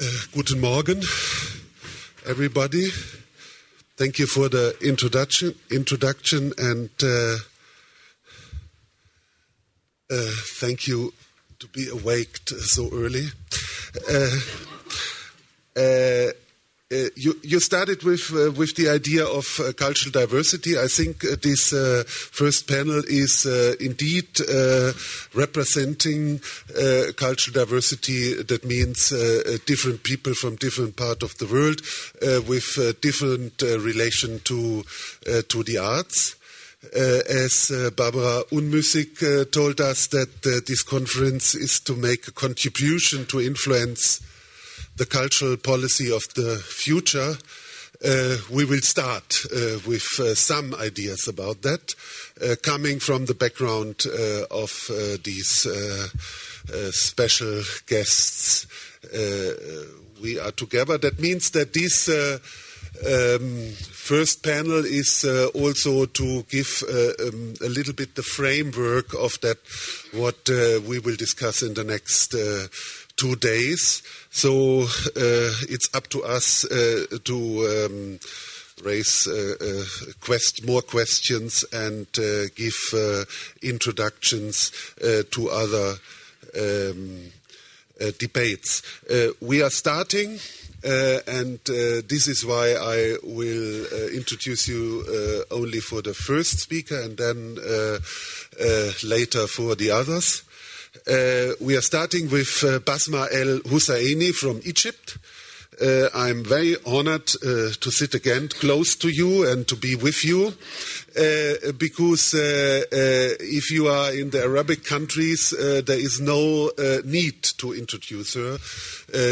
Uh, guten Morgen, everybody. Thank you for the introduction, introduction, and uh, uh, thank you to be awaked so early. Uh, uh, uh, you, you, started with uh, with the idea of uh, cultural diversity. I think uh, this uh, first panel is uh, indeed representing cultural diversity. That means different people from different part of the world with different relation to to the arts. as Barbara Unmüssig told us, that this conference is to make a contribution to influence the cultural policy of the future, uh, we will start uh, with uh, some ideas about that, uh, coming from the background uh, of uh, these special guests. we are together. That means that this um, first panel is also to give um, a little bit the framework of that, what we will discuss in the next two days. So uh, it's up to us uh, to um, raise uh, uh quest- more questions and uh, give uh, introductions to other um, debates. we are starting. and this is why I will introduce you only for the first speaker and then later for the others. Uh, we are starting with uh, Basma El Husseiny from Egypt. Uh, I'm very honored uh, to sit again close to you and to be with you uh, because uh, if you are in the Arabic countries, there is no need to introduce her.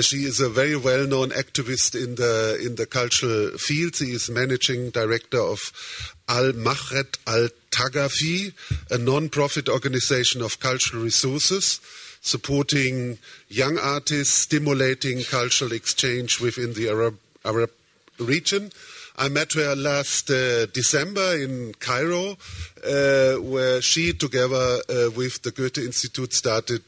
she is a very well-known activist in the in the cultural field. She is managing director of Al Mawred Al Thaqafy, a non-profit organization of cultural resources supporting young artists, stimulating cultural exchange within the Arab, Arab region. I met her last uh, December in Cairo, uh, where she, together uh, with the Goethe Institute, started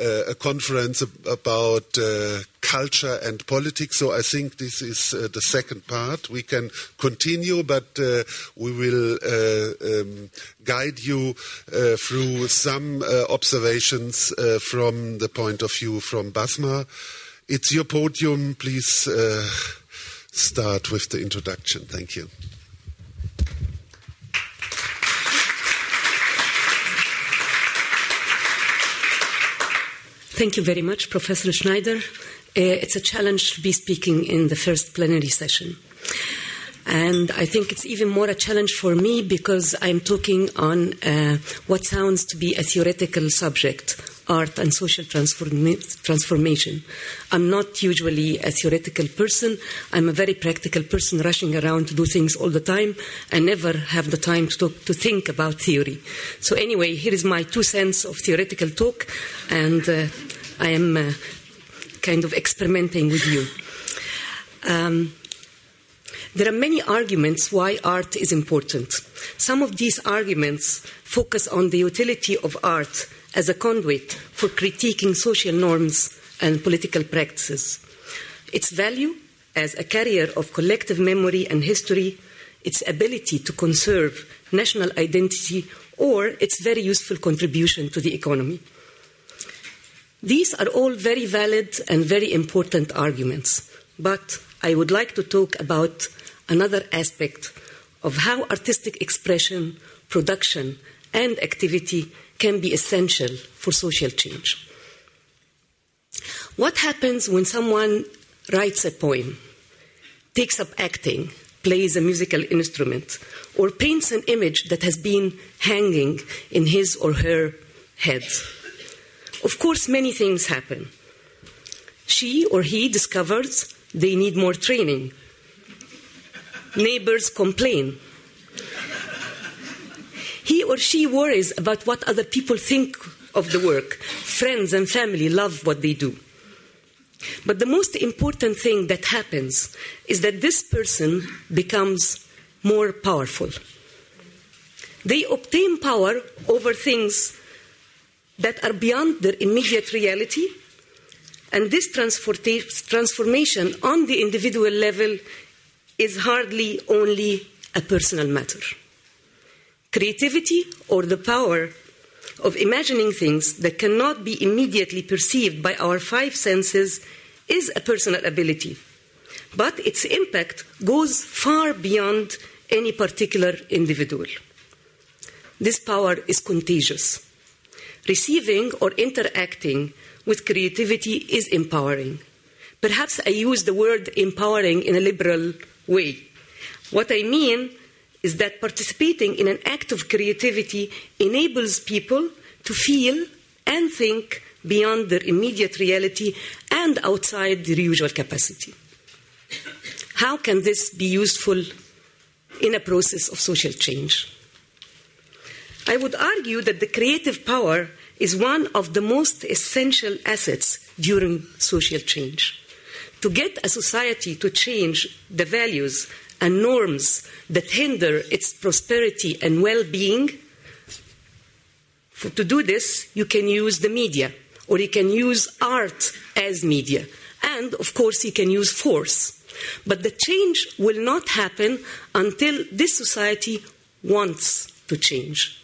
uh, a conference about uh, culture and politics. So I think this is uh, the second part. We can continue, but uh, we will uh, um, guide you uh, through some observations from the point of view from Basma. It's your podium. Please start with the introduction. Thank you. Thank you very much, Professor Schneider. Uh, it's a challenge to be speaking in the first plenary session. And I think it's even more a challenge for me because I'm talking on uh, what sounds to be a theoretical subject art and social transforma- transformation. I'm not usually a theoretical person. I'm a very practical person rushing around to do things all the time. I never have the time to, talk, to think about theory. So, anyway, here is my two cents of theoretical talk, and uh, I am uh, kind of experimenting with you. Um, there are many arguments why art is important. Some of these arguments focus on the utility of art as a conduit for critiquing social norms and political practices. Its value as a carrier of collective memory and history, its ability to conserve national identity, or its very useful contribution to the economy. These are all very valid and very important arguments, but I would like to talk about another aspect of how artistic expression, production, and activity can be essential for social change. What happens when someone writes a poem, takes up acting, plays a musical instrument, or paints an image that has been hanging in his or her head? Of course, many things happen. She or he discovers they need more training. Neighbors complain. He or she worries about what other people think of the work. Friends and family love what they do. But the most important thing that happens is that this person becomes more powerful. They obtain power over things that are beyond their immediate reality And this transformation on the individual level is hardly only a personal matter. Creativity or the power of imagining things that cannot be immediately perceived by our five senses is a personal ability. But its impact goes far beyond any particular individual. This power is contagious. Receiving or interacting with creativity is empowering. Perhaps I use the word empowering in a liberal way. What I mean is that participating in an act of creativity enables people to feel and think beyond their immediate reality and outside their usual capacity. How can this be useful in a process of social change? I would argue that the creative power is one of the most essential assets during social change. To get a society to change the values and norms that hinder its prosperity and well being, to do this, you can use the media, or you can use art as media, and of course, you can use force. But the change will not happen until this society wants to change.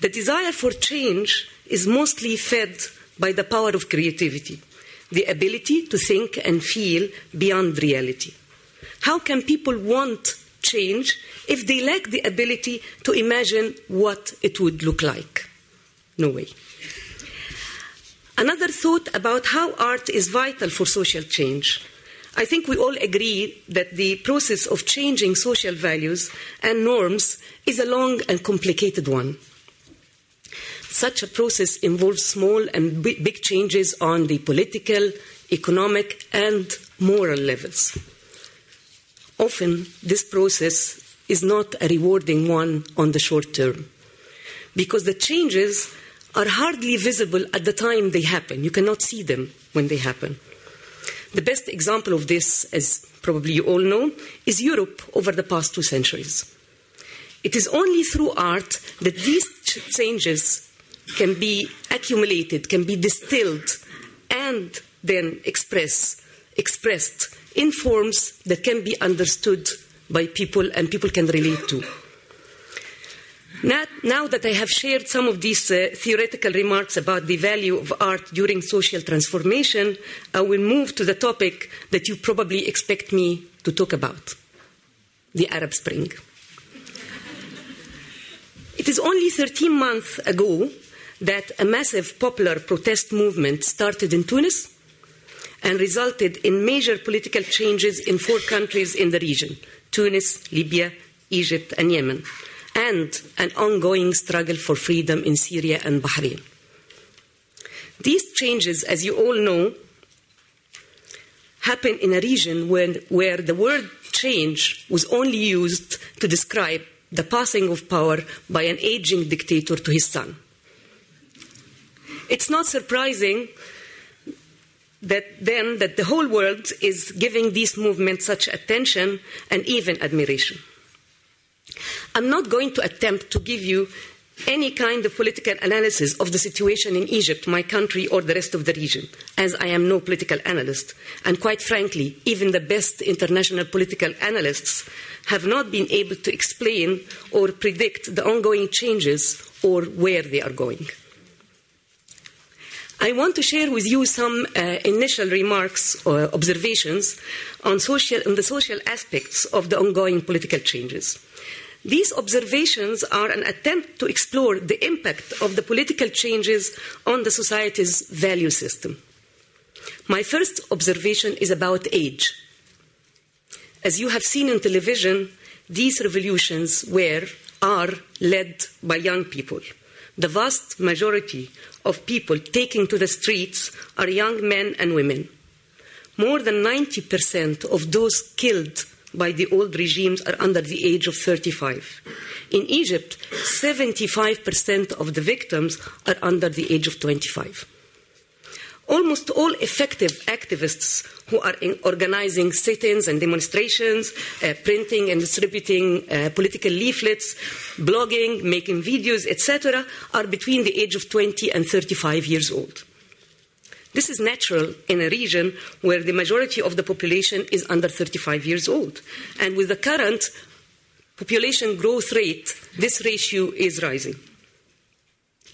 The desire for change is mostly fed by the power of creativity, the ability to think and feel beyond reality. How can people want change if they lack the ability to imagine what it would look like? No way. Another thought about how art is vital for social change. I think we all agree that the process of changing social values and norms is a long and complicated one. Such a process involves small and big changes on the political, economic, and moral levels. Often, this process is not a rewarding one on the short term because the changes are hardly visible at the time they happen. You cannot see them when they happen. The best example of this, as probably you all know, is Europe over the past two centuries. It is only through art that these changes can be accumulated, can be distilled, and then express, expressed in forms that can be understood by people and people can relate to. Now, that I have shared some of these uh, theoretical remarks about the value of art during social transformation, I will move to the topic that you probably expect me to talk about the Arab Spring. It is only 13 months ago that a massive popular protest movement started in Tunis and resulted in major political changes in four countries in the region Tunis, Libya, Egypt, and Yemen, and an ongoing struggle for freedom in Syria and Bahrain. These changes, as you all know, happen in a region where, where the word change was only used to describe the passing of power by an aging dictator to his son. It's not surprising that then that the whole world is giving these movements such attention and even admiration. I'm not going to attempt to give you any kind of political analysis of the situation in Egypt, my country, or the rest of the region, as I am no political analyst. And quite frankly, even the best international political analysts have not been able to explain or predict the ongoing changes or where they are going. I want to share with you some uh, initial remarks or observations on, social, on the social aspects of the ongoing political changes. These observations are an attempt to explore the impact of the political changes on the society's value system. My first observation is about age. As you have seen on television, these revolutions were, are led by young people. The vast majority of people taking to the streets are young men and women. More than 90% of those killed by the old regimes are under the age of 35. In Egypt, 75% of the victims are under the age of 25. Almost all effective activists who are organizing sit ins and demonstrations, uh, printing and distributing uh, political leaflets, blogging, making videos, etc., are between the age of 20 and 35 years old. This is natural in a region where the majority of the population is under 35 years old. And with the current population growth rate, this ratio is rising.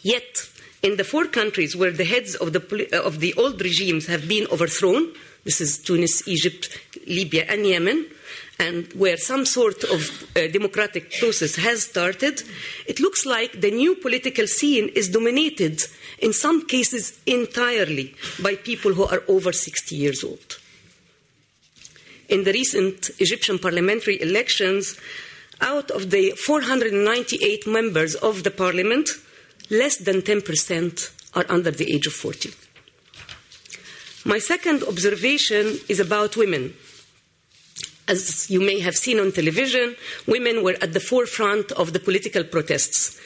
Yet, in the four countries where the heads of the, of the old regimes have been overthrown, this is Tunis, Egypt, Libya, and Yemen, and where some sort of uh, democratic process has started, it looks like the new political scene is dominated, in some cases entirely, by people who are over 60 years old. In the recent Egyptian parliamentary elections, out of the 498 members of the parliament, less than 10% are under the age of 40. My second observation is about women as you may have seen on television, women were at the forefront of the political protests.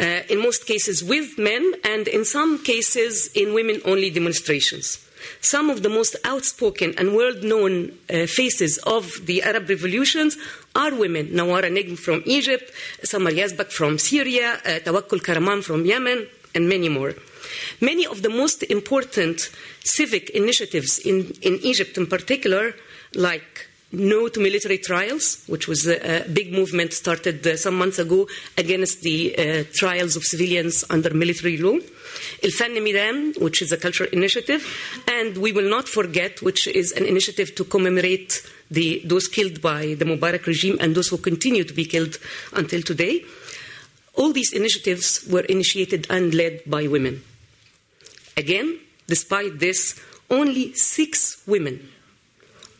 Uh, in most cases with men, and in some cases in women only demonstrations. Some of the most outspoken and world known uh, faces of the Arab revolutions are women. Nawara Negm from Egypt, Samar Yazbek from Syria, uh, Tawakkul Karman from Yemen, and many more. Many of the most important civic initiatives in, in Egypt, in particular, like no to military trials, which was a, big movement started uh, some months ago against the uh, trials of civilians under military law. Il Fanni Midan, which is a cultural initiative, and we will not forget, which is an initiative to commemorate the, those killed by the Mubarak regime and those who continue to be killed until today. All these initiatives were initiated and led by women. Again, despite this, only six women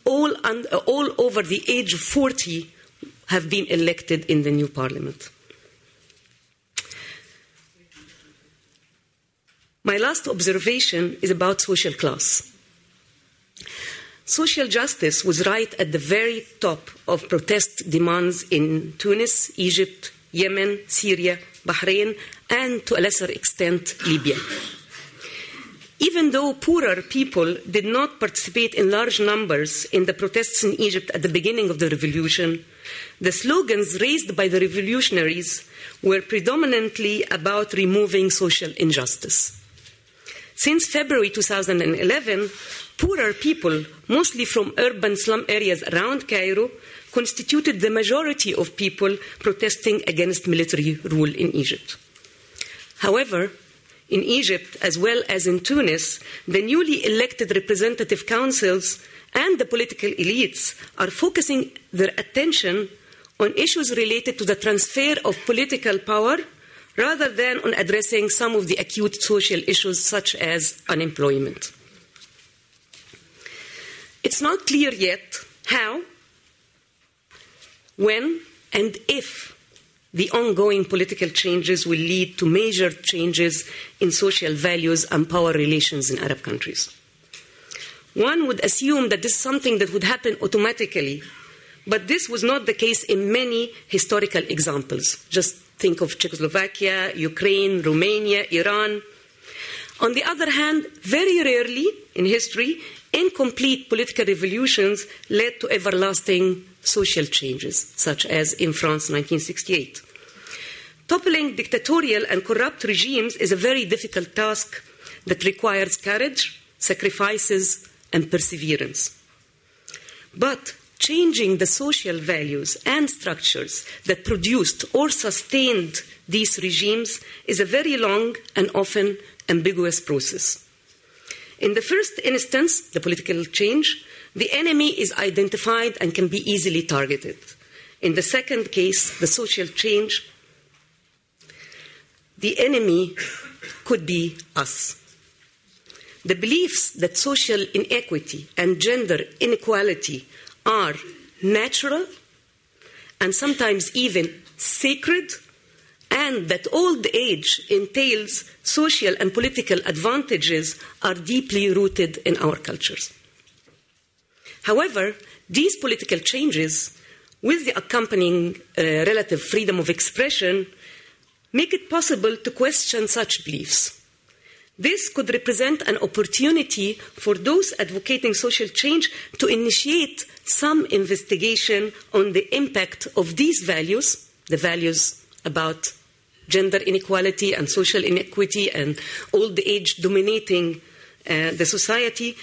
all, un- uh, all over the age of 40 have been elected in the new parliament. My last observation is about social class. Social justice was right at the very top of protest demands in Tunis, Egypt, Yemen, Syria, Bahrain, and to a lesser extent, Libya. Even though poorer people did not participate in large numbers in the protests in Egypt at the beginning of the revolution, the slogans raised by the revolutionaries were predominantly about removing social injustice. Since February 2011, poorer people, mostly from urban slum areas around Cairo, constituted the majority of people protesting against military rule in Egypt. However, in Egypt as well as in Tunis, the newly elected representative councils and the political elites are focusing their attention on issues related to the transfer of political power rather than on addressing some of the acute social issues such as unemployment. It's not clear yet how, when, and if the ongoing political changes will lead to major changes in social values and power relations in Arab countries. One would assume that this is something that would happen automatically, but this was not the case in many historical examples. Just think of Czechoslovakia, Ukraine, Romania, Iran. On the other hand, very rarely in history, incomplete political revolutions led to everlasting social changes, such as in France 1968. Toppling dictatorial and corrupt regimes is a very difficult task that requires courage, sacrifices, and perseverance. But changing the social values and structures that produced or sustained these regimes is a very long and often ambiguous process. In the first instance, the political change, the enemy is identified and can be easily targeted. In the second case, the social change, the enemy could be us. The beliefs that social inequity and gender inequality are natural and sometimes even sacred, and that old age entails social and political advantages are deeply rooted in our cultures. However, these political changes, with the accompanying uh, relative freedom of expression, make it possible to question such beliefs. This could represent an opportunity for those advocating social change to initiate some investigation on the impact of these values, the values about gender inequality and social inequity and old age dominating uh, the society,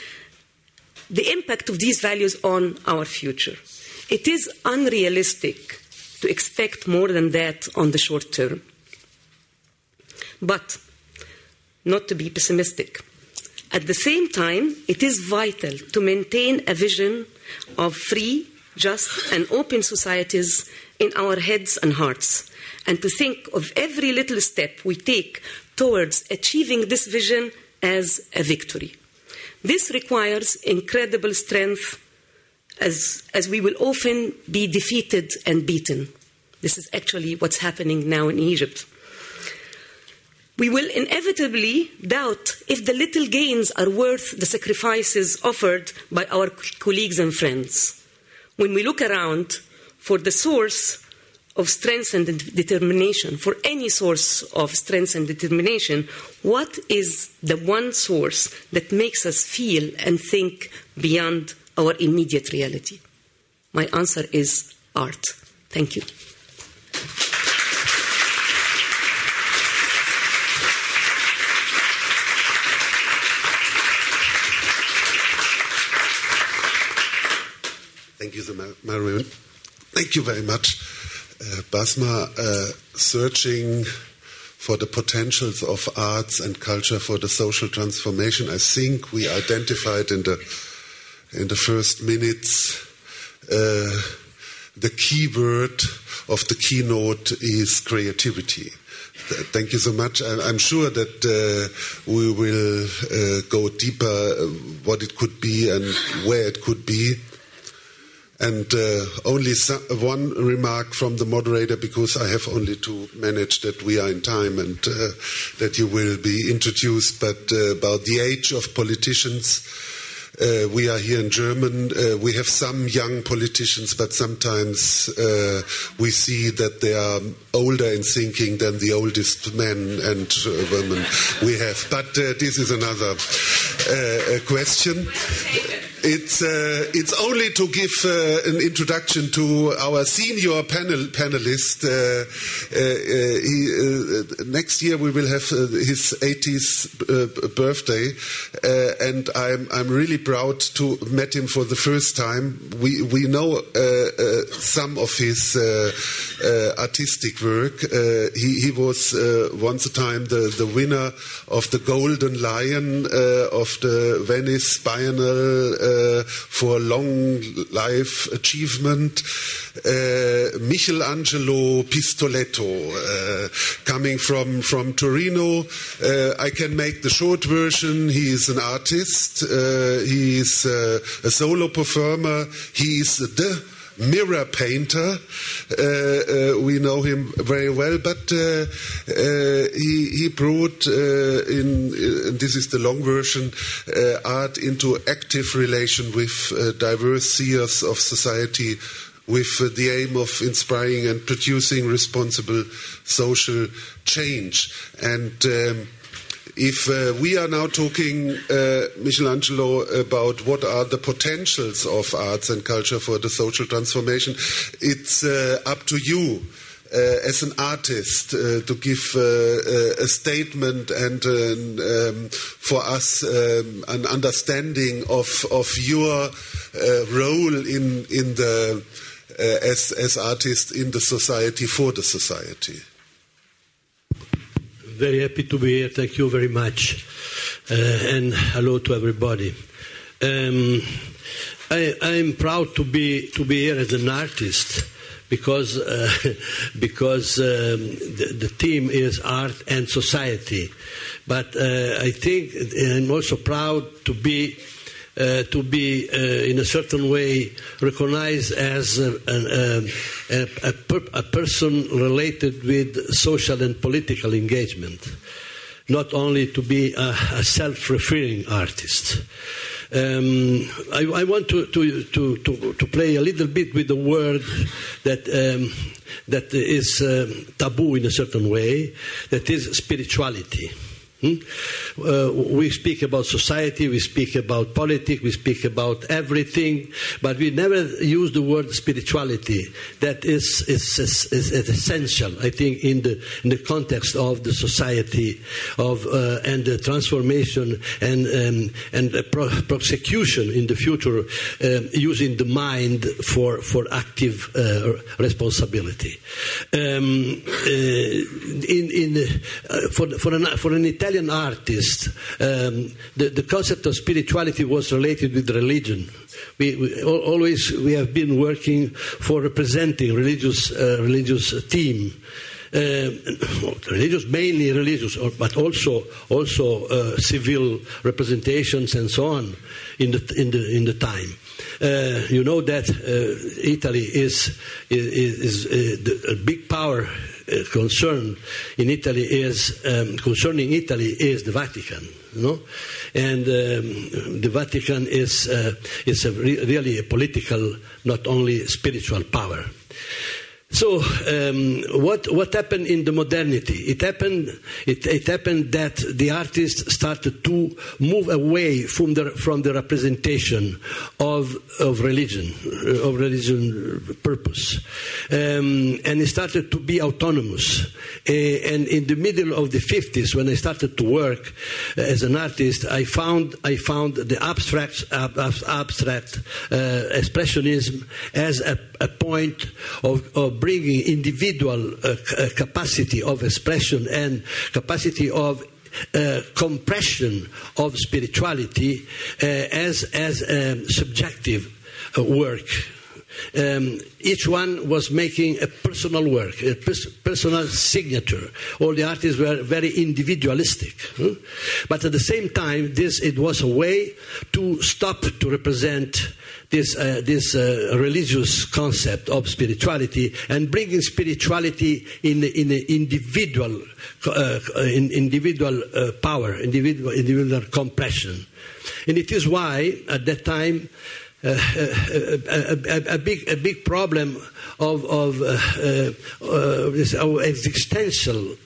the impact of these values on our future. It is unrealistic to expect more than that on the short term. But not to be pessimistic. At the same time, it is vital to maintain a vision of free, just, and open societies in our heads and hearts, and to think of every little step we take towards achieving this vision as a victory. This requires incredible strength, as, as we will often be defeated and beaten. This is actually what's happening now in Egypt. We will inevitably doubt if the little gains are worth the sacrifices offered by our colleagues and friends. When we look around for the source of strength and determination, for any source of strength and determination, what is the one source that makes us feel and think beyond our immediate reality? My answer is art. Thank you. Thank you, Marion. Thank you very much. Basma, uh, searching for the potentials of arts and culture for the social transformation. I think we identified in the in the first minutes uh, the key word of the keynote is creativity. Thank you so much. I'm sure that uh, we will uh, go deeper uh, what it could be and where it could be. And uh, only one remark from the moderator, because I have only to manage that we are in time and uh, that you will be introduced, but uh, about the age of politicians. Uh, we are here in German. Uh, we have some young politicians, but sometimes uh, we see that they are older in thinking than the oldest men and women we have. But this is another question. It's, uh, it's only to give uh, an introduction to our senior panel, panelist. Uh, uh he, uh, next year we will have uh, his 80th birthday, and I'm, I'm really proud to met him for the first time. We, we know some of his artistic work. he, he was once a time the, the winner of the Golden Lion of the Venice Biennale uh, for long life achievement. Uh, Michelangelo Pistoletto, uh, coming from, from Torino. I can make the short version. He is an artist. he is a solo performer. He is the mirror painter. Uh, uh, we know him very well, but uh, he, he brought in, this is the long version, art into active relation with diverse spheres of society with uh, the aim of inspiring and producing responsible social change. And um, if uh, we are now talking, uh, Michelangelo, about what are the potentials of arts and culture for the social transformation, it's uh, up to you. Uh, as an artist, uh, to give a statement and um, for us um, an understanding of of your role in in the as as artist in the society for the society very happy to be here. Thank you very much. Uh, and hello to everybody. Um, I, am proud to be, to be here as an artist because, uh, because um, the, the, theme is art and society. But uh, I think I'm also proud to be uh, to be uh, in a certain way recognized as a, a, a, a, person related with social and political engagement, not only to be a, self referring artist. Um, I, I, want to, to, to, to, play a little bit with the word that, um, that is uh, taboo in a certain way, that is spirituality. Hmm? Uh, we speak about society, we speak about politics, we speak about everything, but we never use the word spirituality. That is, is, is, is essential, I think, in the, in the context of the society of, uh, and the transformation and, um, and pro- prosecution in the future uh, using the mind for, for active uh, responsibility. Um, uh, in, in, uh, for, for, an, for an Italian Italian artist, um, the, the concept of spirituality was related with religion. We, we, always we have been working for representing religious uh, religious theme. Uh, religious, mainly religious, but also also uh, civil representations and so on in the in the in the time. Uh, you know that uh, Italy is is, is uh, the, a big power concern in Italy is um, concerning Italy is the Vatican, know, and um, the Vatican is uh, is a re- really a political, not only spiritual power. So um, what what happened in the modernity? It happened it, it, happened that the artists started to move away from the from the representation of of religion uh, of religion purpose, um, and it started to be autonomous. Uh, and in the middle of the fifties, when I started to work uh, as an artist, I found I found the abstract abstract uh, expressionism as a, a point of, of bringing individual uh, uh, capacity of expression and capacity of uh, compression of spirituality uh, as as um, subjective uh, work. Um, each one was making a personal work, a pers- personal signature. All the artists were very individualistic, but at the same time, this it was a way to stop to represent this, uh, this uh, religious concept of spirituality and bringing spirituality in, in individual, uh, in individual uh, power, individual, individual compression. And it is why, at that time, uh, uh, a, a, a, big, a big problem of, of this, our existential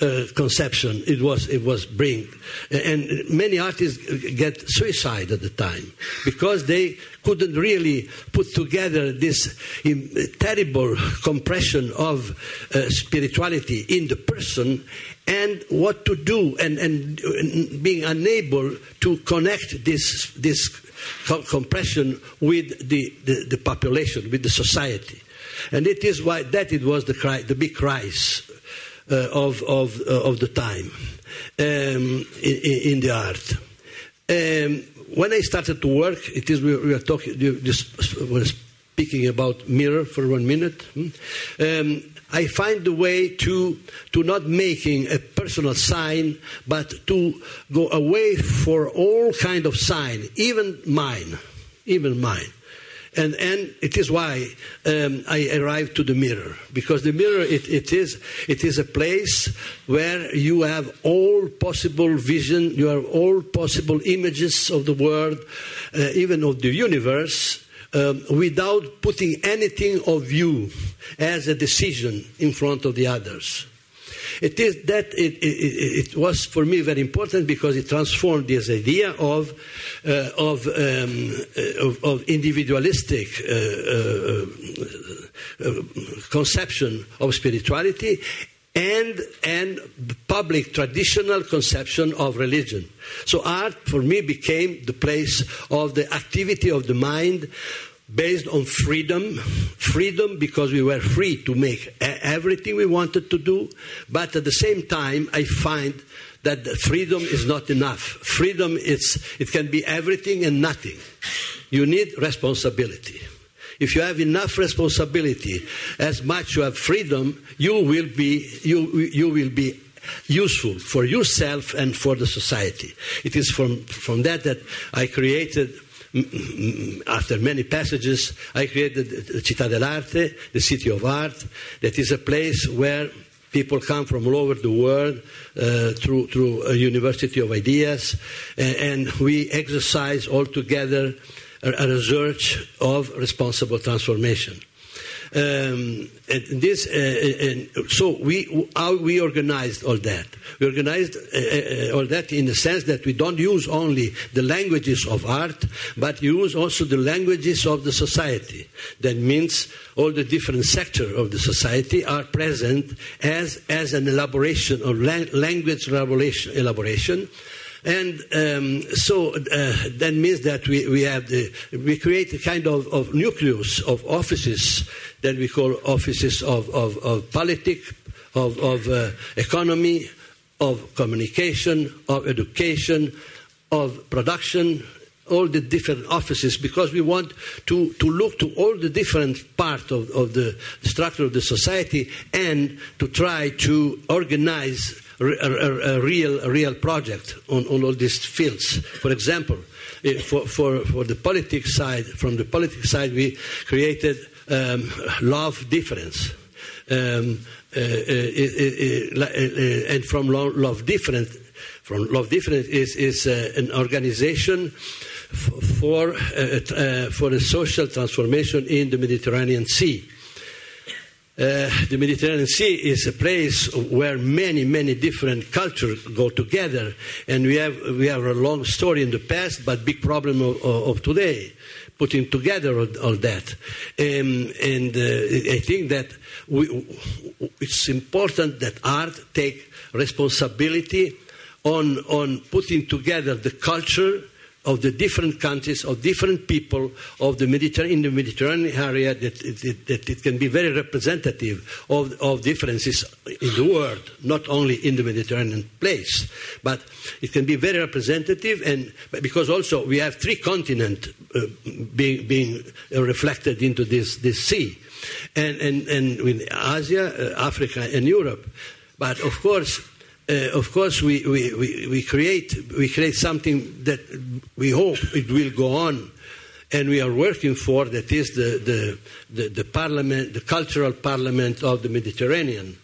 uh, conception it was it was bring. And many artists get suicide at the time because they couldn't really put together this terrible compression of uh, spirituality in the person and what to do and, and, and being unable to connect this this compression with the, the, the population with the society and it is why that it was the cry, the big crisis uh, of, of, uh, of the time um, in, in, the art. Um, when I started to work, it is we, we were talking, were speaking about mirror for one minute. Hmm? Um, I find the way to to not making a personal sign, but to go away for all kind of sign, even mine, even mine. And, and it is why um, I arrived to the mirror, because the mirror, it, it, is, it is a place where you have all possible vision, you have all possible images of the world, uh, even of the universe, um, without putting anything of you as a decision in front of the others. It is that it, it, it, was for me very important because it transformed this idea of uh, of, um, uh, of, of individualistic uh, uh, uh, conception of spirituality and and public traditional conception of religion. So art for me became the place of the activity of the mind based on freedom. Freedom because we were free to make everything we wanted to do. But at the same time i find that freedom is not enough. Freedom is it can be everything and nothing. You need responsibility if you have enough responsibility as much you have freedom you will be you, you will be useful for yourself and for the society. It is from from that that i created after many passages, I created the Città dell'Arte, the City of Art, that is a place where people come from all over the world uh, through, through a university of ideas, and, and we exercise all together a, research of responsible transformation. um, this, uh, and so we, how we organized all that. We organized uh, uh, all that in the sense that we don't use only the languages of art, but use also the languages of the society. That means all the different sectors of the society are present as, as an elaboration of language elaboration, elaboration and um, so uh, that means that we, we have the, we create a kind of, of nucleus of offices that we call offices of, of, of politics, of, of uh, economy, of communication, of education, of production, all the different offices because we want to, to look to all the different parts of, of the structure of the society and to try to organize a, a, real, a real project on, on all these fields. For example, eh, for, for, for the politics side, from the politics side, we created um, love difference. Um, uh, uh, uh, and from love difference, from love difference is, is uh, an organization for, uh, uh, for a social transformation in the Mediterranean Sea. Uh, the Mediterranean Sea is a place where many, many different cultures go together, and we have we have a long story in the past, but big problem of, of today, putting together all, all that. Um, and uh, I think that we, it's important that art take responsibility on on putting together the culture of the different countries, of different people of the Mediterranean, in the Mediterranean area, that it, that it can be very representative of, of differences in the world, not only in the Mediterranean place, but it can be very representative, and because also we have three continents uh, being, being reflected into this, this sea, and, and, and with Asia, uh, Africa, and Europe. But of course, uh, of course, we, we, we, we, create, we create something that we hope it will go on and we are working for that is the, the, the, the parliament, the cultural parliament of the Mediterranean.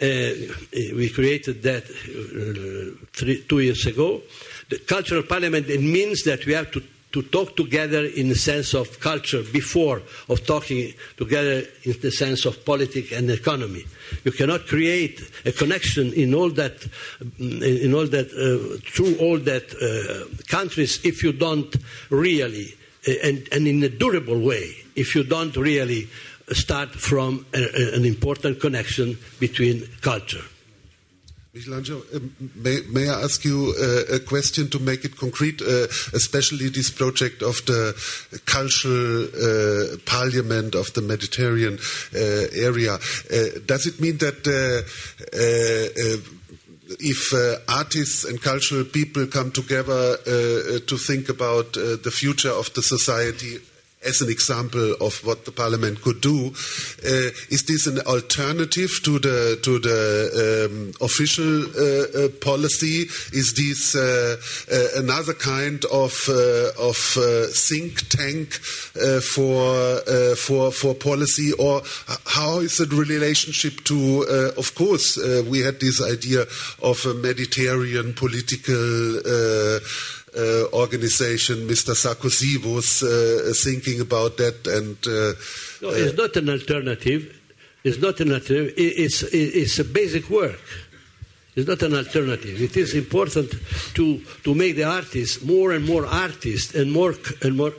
Uh, we created that uh, three, two years ago. The cultural parliament, it means that we have to to talk together in the sense of culture before of talking together in the sense of politics and economy. You cannot create a connection in all that, in all that, uh, through all that uh, countries if you don't really, uh, and, and in a durable way, if you don't really start from a, an important connection between culture. Michelangelo, uh, may, may, I ask you uh, a question to make it concrete, uh, especially this project of the cultural uh, parliament of the Mediterranean uh, area? Uh, does it mean that if artists and cultural people come together to think about the future of the society as an example of what the parliament could do. Uh, is this an alternative to the to the um, official uh, uh, policy? Is this uh, uh, another kind of uh, of think tank for for for policy, or how is the relationship to? of course, we had this idea of a Mediterranean political organization. Mr. Sarkozy was uh, thinking about that, and uh, no, it's not an alternative. It's not an alternative. It's it's a basic work. It's not an alternative. It is important to to make the artists more and more artists and more and more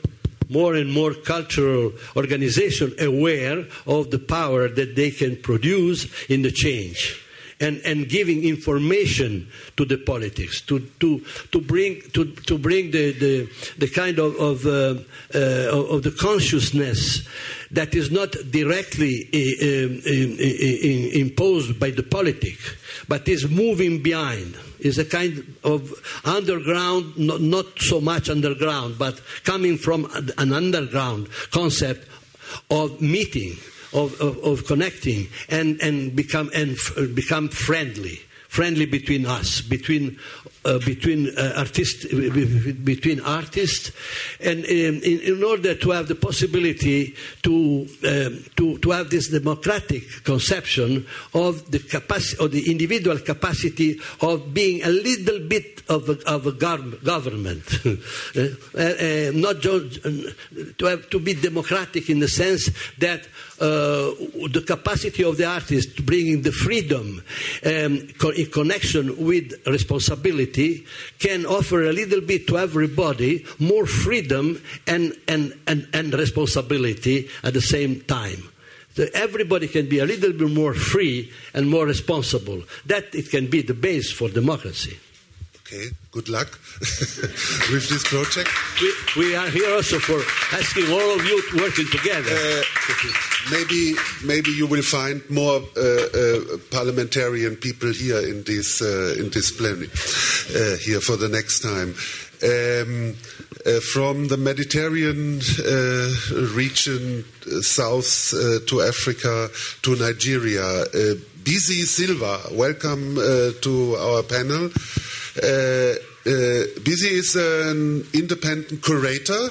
more and more cultural organization aware of the power that they can produce in the change and, and giving information to the politics to, to, to bring, to, to bring the, the, the kind of, of, uh, uh, of the consciousness that is not directly uh, imposed by the politic, but is moving behind. Is a kind of underground, not, not so much underground, but coming from an underground concept of meeting of, of, of connecting and, and become and f- become friendly. Friendly between us, between between uh, artists, between artists, and um, in, in, order to have the possibility to um, to to have this democratic conception of the capacity of the individual capacity of being a little bit of a, of a government, uh, uh, not just, to have to be democratic in the sense that uh, the capacity of the artist to the freedom um, in connection with responsibility can offer a little bit to everybody more freedom and, and, and, and responsibility at the same time. So everybody can be a little bit more free and more responsible. That it can be the base for democracy. Okay, good luck with this project. We, we, are here also for asking all of you to working together. Uh, maybe, maybe you will find more uh, uh, parliamentarian people here in this uh, in this plenary uh, here for the next time. Um, uh, from the Mediterranean region south to Africa to Nigeria, Bisi Silva, welcome to our panel. Uh, uh, is an independent curator.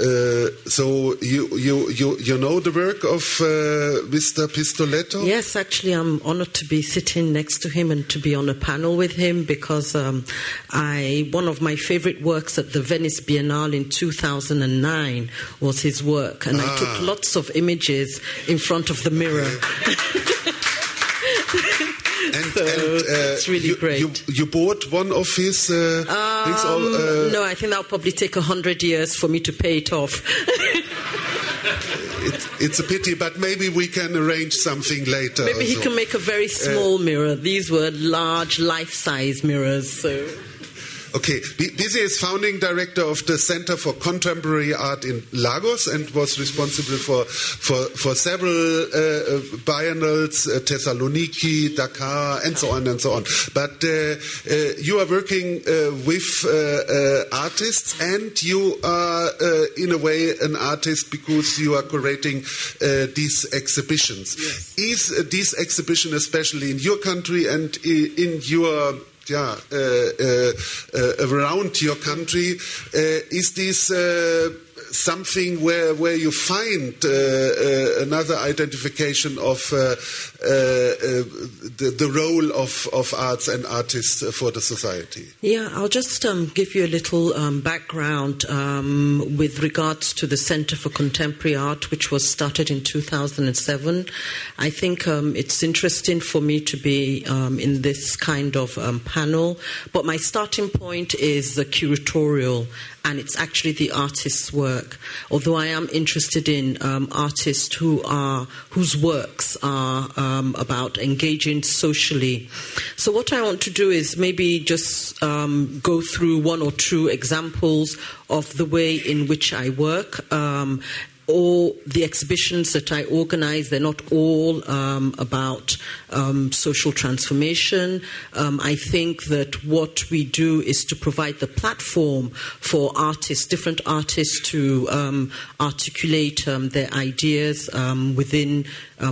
Uh, so you, you you you know the work of uh, Mr. Pistoletto? Yes, actually, I'm honored to be sitting next to him and to be on a panel with him because um, I one of my favorite works at the Venice Biennale in 2009 was his work, and ah. I took ah. lots of images in front of the mirror. And, so and uh, it's really you, great. You, you, bought one of his uh, um, things? All, uh, no, I think that'll probably take a hundred years for me to pay it off. it, it's a pity, but maybe we can arrange something later. Maybe he can make a very uh, small mirror. These were large, life-size mirrors. So. Okay, Bisi is founding director of the Center for Contemporary Art in Lagos and was responsible for for, for several uh, uh, biennales, uh, Thessaloniki, Dakar, and so on and so on. But uh, uh you are working uh, with artists, and you are in a way an artist because you are curating these exhibitions. Yes. Is this exhibition, especially in your country and in your yeah, uh, uh, uh, around your country. is this something where, where you find uh, uh, another identification of uh, the, the role of, of arts and artists for the society? Yeah, I'll just um, give you a little um, background um, with regards to the Center for Contemporary Art, which was started in 2007. I think um, it's interesting for me to be um, in this kind of um, panel, but my starting point is the curatorial and it's actually the artist's work. Although I am interested in um, artists who are whose works are um, about engaging socially. So what I want to do is maybe just um, go through one or two examples of the way in which I work um, all the exhibitions that I organize, they're not all um, about um, social transformation. Um, I think that what we do is to provide the platform for artists, different artists, to um, articulate um, their ideas um, within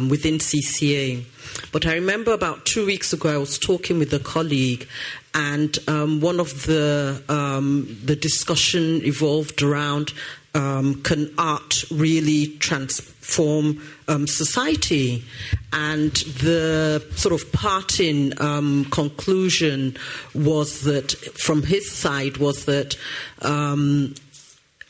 within CCA. But I remember about two weeks ago, I was talking with a colleague, and um, one of the um, the discussion evolved around um, can art really transform um, society? And the sort of parting um, conclusion was that, from his side, was that um,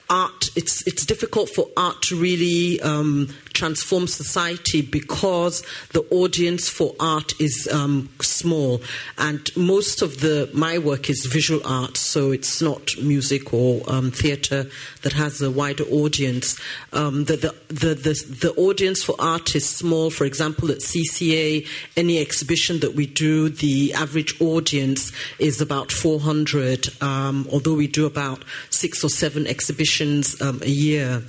art it's it's difficult for art to really um, transform society because the audience for art is um, small. And most of the my work is visual art so it's not music or um, theater that has a wider audience. Um, the, the, the, the, the audience for art is small. For example at CCA any exhibition that we do the average audience is about 400 um, although we do about six or seven exhibitions um, a year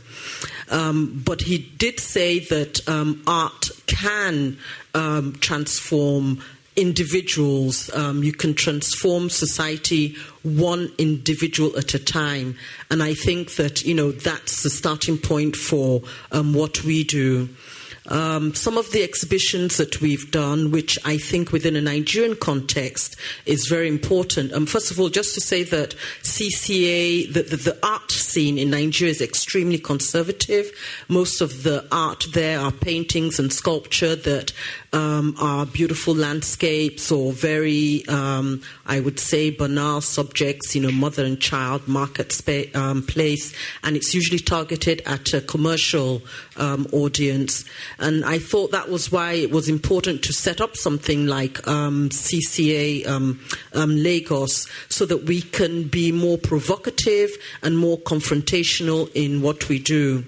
um, but he did say that um, art can um, transform individuals. Um, you can transform society one individual at a time. And I think that, you know, that's the starting point for um, what we do. Um, some of the exhibitions that we've done, which I think within a Nigerian context is very important. Um, first of all, just to say that CCA, the, the, the art scene in Nigeria is extremely conservative. Most of the art there are paintings and sculpture that um, are beautiful landscapes or very, um, I would say, banal subjects, you know, mother and child, market um, place, and it's usually targeted at a commercial um, audience. And I thought that was why it was important to set up something like um, CCA um, Lagos so that we can be more provocative and more confrontational in what we do.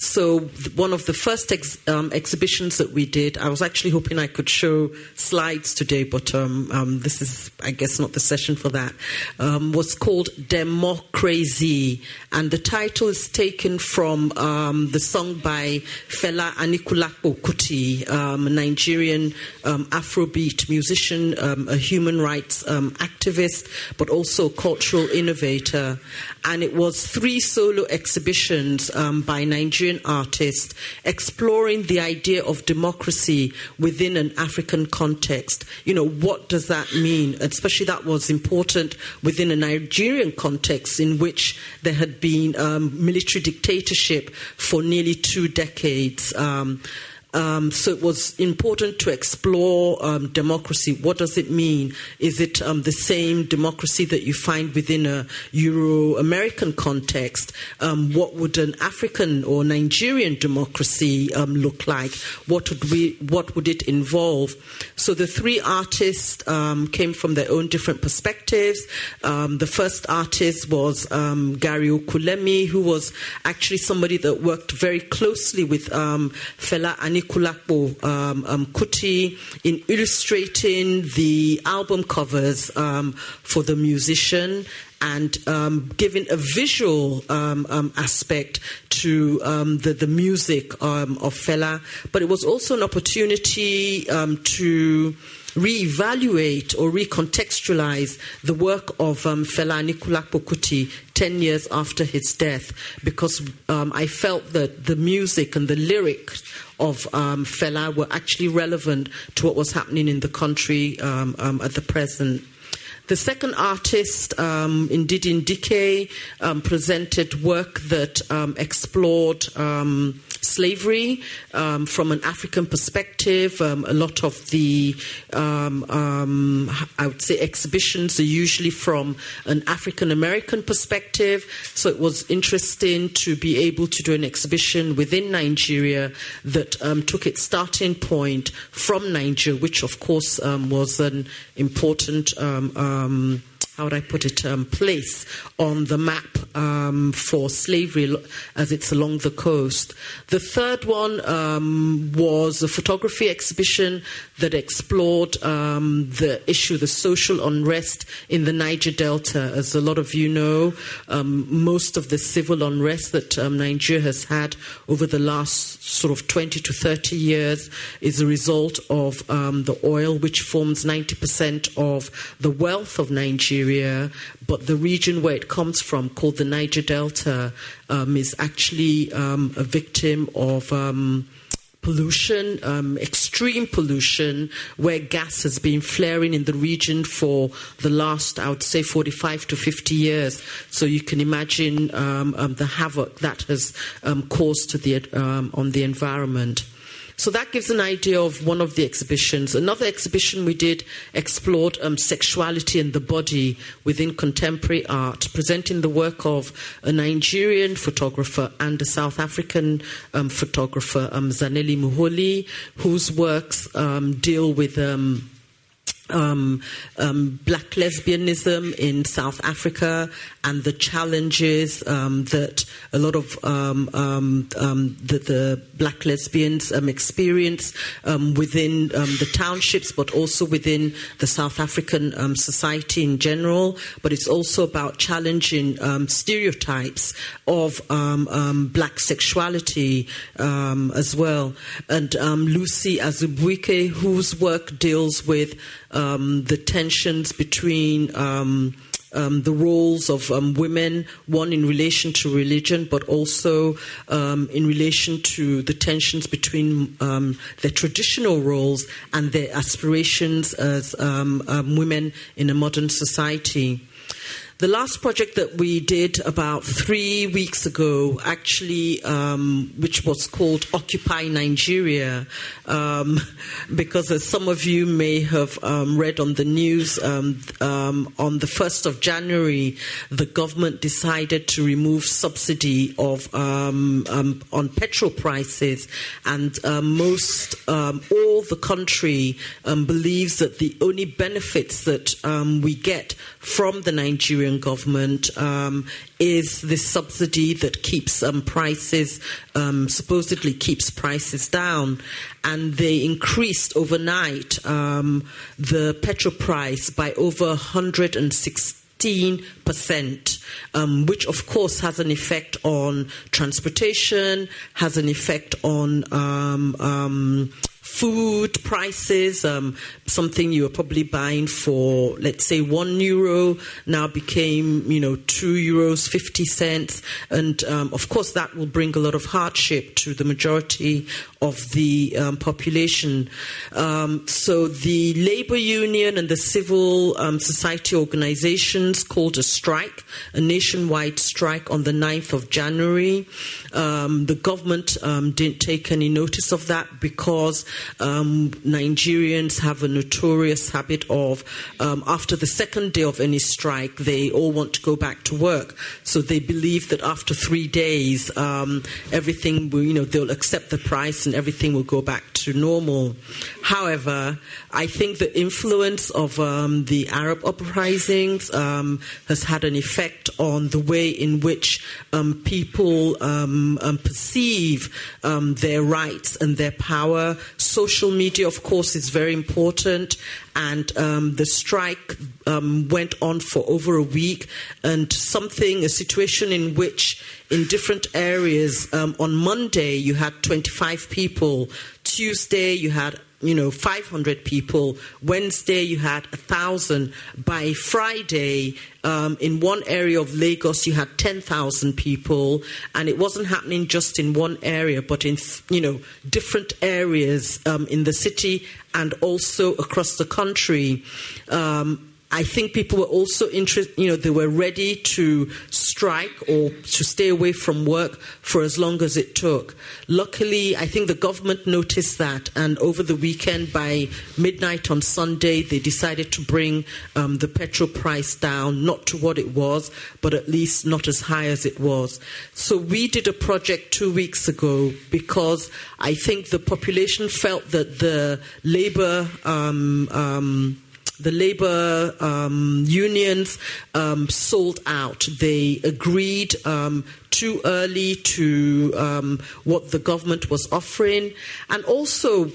So, one of the first ex- um, exhibitions that we did, I was actually hoping I could show slides today, but um, um, this is, I guess, not the session for that, um, was called Democracy. And the title is taken from um, the song by Fela Anikulapo Kuti, um, a Nigerian Afrobeat musician, a human rights activist, but also cultural innovator. And it was three solo exhibitions by Nigerian Nigerian artist exploring the idea of democracy within an African context. You know, what does that mean? Especially that was important within a Nigerian context in which there had been um, military dictatorship for nearly two decades. Um, um, so it was important to explore um, democracy. What does it mean? Is it um, the same democracy that you find within a Euro American context? Um, what would an African or Nigerian democracy um, look like? What would, we, what would it involve? So the three artists um, came from their own different perspectives. the first artist was Ghariokwu Lemi, who was actually somebody that worked very closely with Fela Ani Anikulapo um, um, Kuti in illustrating the album covers um, for the musician and um, giving a visual um, um, aspect to um, the, the music of Fela. But it was also an opportunity to reevaluate or recontextualize the work of um, Fela Anikulapo Kuti 10 years after his death because um, I felt that the music and the lyrics of um, Fela were actually relevant to what was happening in the country um, um, at the present. The second artist, um, Ndidi Dike, um, presented work that um, explored um, slavery um, from an African perspective. Um, a lot of the, um, um, I would say, exhibitions are usually from an African American perspective. So it was interesting to be able to do an exhibition within Nigeria that um, took its starting point from Nigeria, which of course um, was an important how would I put it, um, place on the map um, for slavery as it's along the coast. The third one um, was a photography exhibition that explored um, the issue, the social unrest in the Niger Delta. As a lot of you know, um, most of the civil unrest that um, Nigeria has had over the last sort of 20 to 30 years is a result of the oil, which forms 90% of the wealth of Nigeria Nigeria, but the region where it comes from, called the Niger Delta, um, is actually um, a victim of. Um, pollution, um, extreme pollution, where gas has been flaring in the region for the last, I would say, 45 to 50 years. So you can imagine um, the havoc that has caused to the, on the environment. So that gives an idea of one of the exhibitions. Another exhibition we did explored um, sexuality and the body within contemporary art, presenting the work of a Nigerian photographer and a South African um, photographer, um, Zanele Muholi, whose works um, deal with um, um, black lesbianism in South Africa and the challenges um, that a lot of um, um, um, the, the, black lesbians experience within the townships, but also within the South African society in general. But it's also about challenging stereotypes of black sexuality as well. And Lucy Azubuike, whose work deals with um, the tensions between um, um, the roles of um, women, one in relation to religion, but also um, in relation to the tensions between um, their traditional roles and their aspirations as um, women in a modern society. The last project that we did about three weeks ago, actually, um, which was called Occupy Nigeria, um, because as some of you may have um, read on the news, um, um, on the 1st of January, the government decided to remove subsidy of um, on petrol prices, and uh, most all the country believes that the only benefits that we get from the Nigerian government um, is this subsidy that keeps um, prices, um, supposedly keeps prices down. And they increased overnight um, the petrol price by over 160 percent, um, which of course has an effect on transportation, has an effect on um, um, food prices, um, something you were probably buying for, let's say, one euro, now became, you know, two euros, 50 cents. And um, of course, that will bring a lot of hardship to the majority of the um, population. Um, so the labor union and the civil um, society organizations called a strike, a nationwide strike on the 9th of January. Um, the government didn't take any notice of that because um, Nigerians have a notorious habit of, after the second day of any strike, they all want to go back to work. So they believe that after three days, everything will, you know, they'll accept the price and everything will go back to normal. However, I think the influence of um, the Arab uprisings um, has had an effect on the way in which um, people um, um, perceive um, their rights and their power. Social media, of course, is very important, and the strike went on for over a week, and something, a situation in which in different areas. On Monday, you had 25 people. Tuesday, you had you know 500 people. Wednesday you had a thousand. By friday um, in one area of lagos you had 10000 people. And it wasn't happening just in one area but in you know different areas um, in the city and also across the country. Um, I think people were also interested, you know, they were ready to strike or to stay away from work for as long as it took. Luckily, I think the government noticed that, and over the weekend, by midnight on Sunday, they decided to bring um, the petrol price down, not to what it was, but at least not as high as it was. So we did a project two weeks ago because I think the population felt that the labor. Um, um, the labor um, unions um, sold out. They agreed um, too early to um, what the government was offering. And also,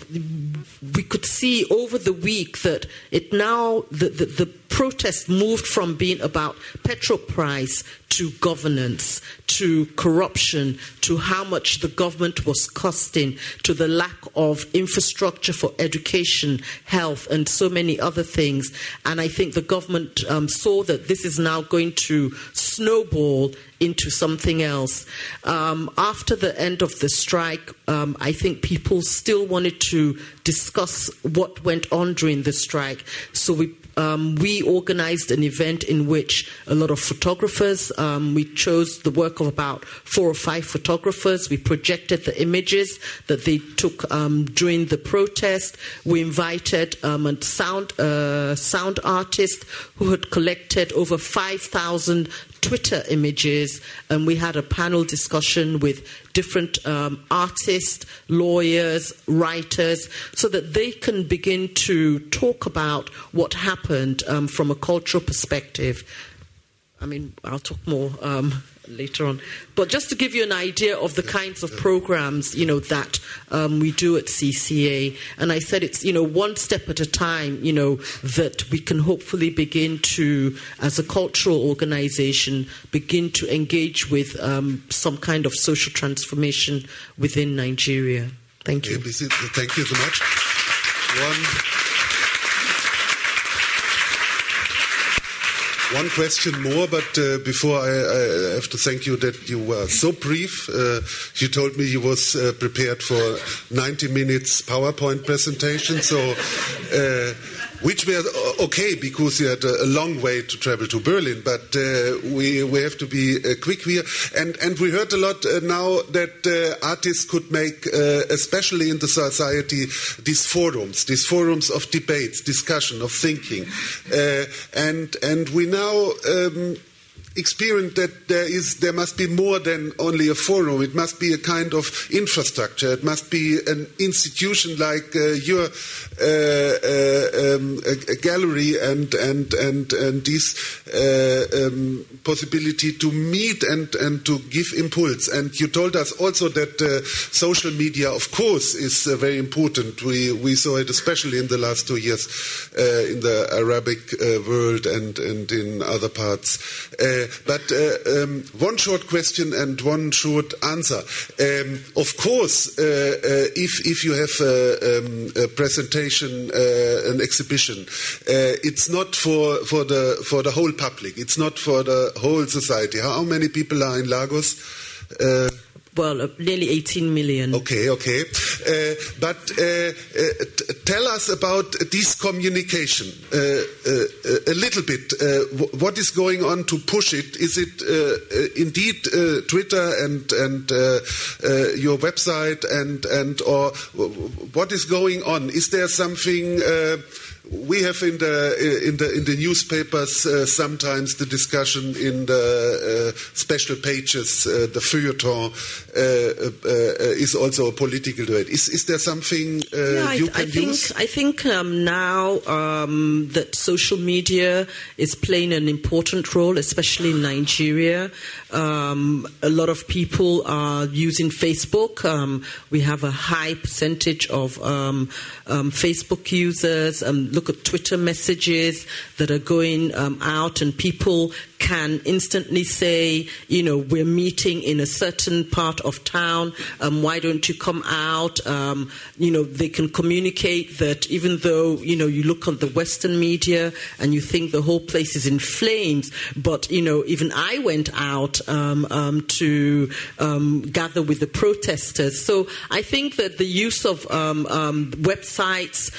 we could see over the week that it now, the, the, the protest moved from being about petrol price to governance, to corruption, to how much the government was costing, to the lack of infrastructure for education, health, and so many other things. And I think the government um, saw that this is now going to snowball into something else. Um, after the end of the strike, um, I think people still wanted to discuss what went on during the strike. So we um, we organized an event in which a lot of photographers, um, we chose the work of about four or five photographers. We projected the images that they took um, during the protest. We invited um, a sound, uh, sound artist who had collected over 5,000 Twitter images, and we had a panel discussion with different um, artists, lawyers, writers, so that they can begin to talk about what happened um, from a cultural perspective. I mean, I'll talk more. Um, later on. But just to give you an idea of the kinds of programs, you know, that um, we do at CCA, and I said it's, you know, one step at a time, you know, that we can hopefully begin to, as a cultural organization, begin to engage with um, some kind of social transformation within Nigeria. Thank you. Thank you so much. One one question more, but uh, before I, I, have to thank you that you were so brief. Uh, you told me you was uh, prepared for 90 minutes PowerPoint presentation, so uh, which were uh, okay because we had a, long way to travel to Berlin, but uh, we, we have to be uh, quick here. And, and we heard a lot uh, now that uh, artists could make, uh, especially in the society, these forums, these forums of debates, discussion, of thinking. and, and we now. Um, experience that there is there must be more than only a forum. It must be a kind of infrastructure. It must be an institution like uh, your uh, uh, um, a, a gallery and and and and this uh, um, possibility to meet and and to give impulse. And you told us also that uh, social media, of course, is very important. We we saw it especially in the last two years in the Arabic world and and in other parts. But uh, um, one short question and one short answer. Um, of course, uh, uh, if if you have a, um, a presentation, an exhibition, it's not for for the for the whole public. It's not for the whole society. How many people are in Lagos? Well, uh, nearly 18 million. Okay, okay. Uh, but uh, uh tell us about this communication uh, uh, a little bit. What is going on to push it? Is it indeed Twitter and and your website and and or what is going on? Is there something? We have in the in the in the newspapers uh, sometimes the discussion in the uh, special pages, uh, the feuilleton uh, uh, uh, is also a political debate. Is is there something yeah, you I, can I think, use? I think um, now um, that social media is playing an important role, especially in Nigeria. Um, a lot of people are using Facebook. Um, we have a high percentage of um, um, Facebook users. Look at Twitter messages that are going um, out, and people can instantly say, you know, we're meeting in a certain part of town. Um, why don't you come out? Um, you know, they can communicate that even though, you know, you look on the Western media and you think the whole place is in flames, but, you know, even I went out um, um to um, gather with the protesters. So I think that the use of um, websites,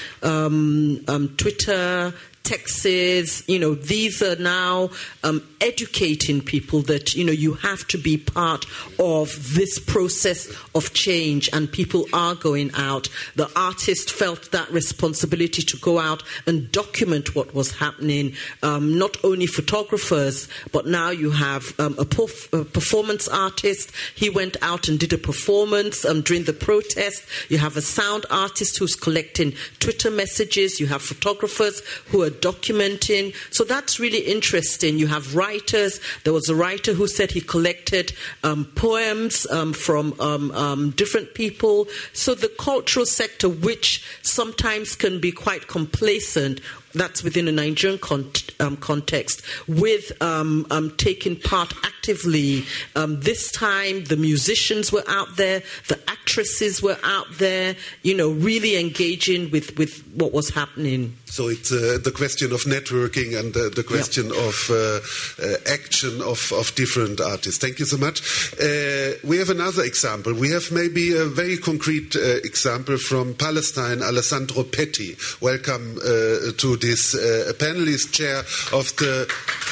Twitter, Texas, you know, these are now um, educating people that, you know, you have to be part of this process of change and people are going out. The artist felt that responsibility to go out and document what was happening, um, not only photographers, but now you have um, a, perf- a, performance artist. He went out and did a performance um, during the protest. You have a sound artist who's collecting Twitter messages. You have photographers who are documenting. So that's really interesting. You have writers. There was a writer who said he collected um, poems um, from um, um different people. So the cultural sector, which sometimes can be quite complacent, that's within a Nigerian con- um, context, with um, um, taking part actively. Um, this time, the musicians were out there, the actresses were out there, you know, really engaging with, with what was happening. So it's uh, the question of networking and uh, the question of uh, uh, action of, of different artists. Thank you so much. Uh, we have another example. We have maybe a very concrete uh, example from Palestine, Alessandro Petti. Welcome to this panelist chair of the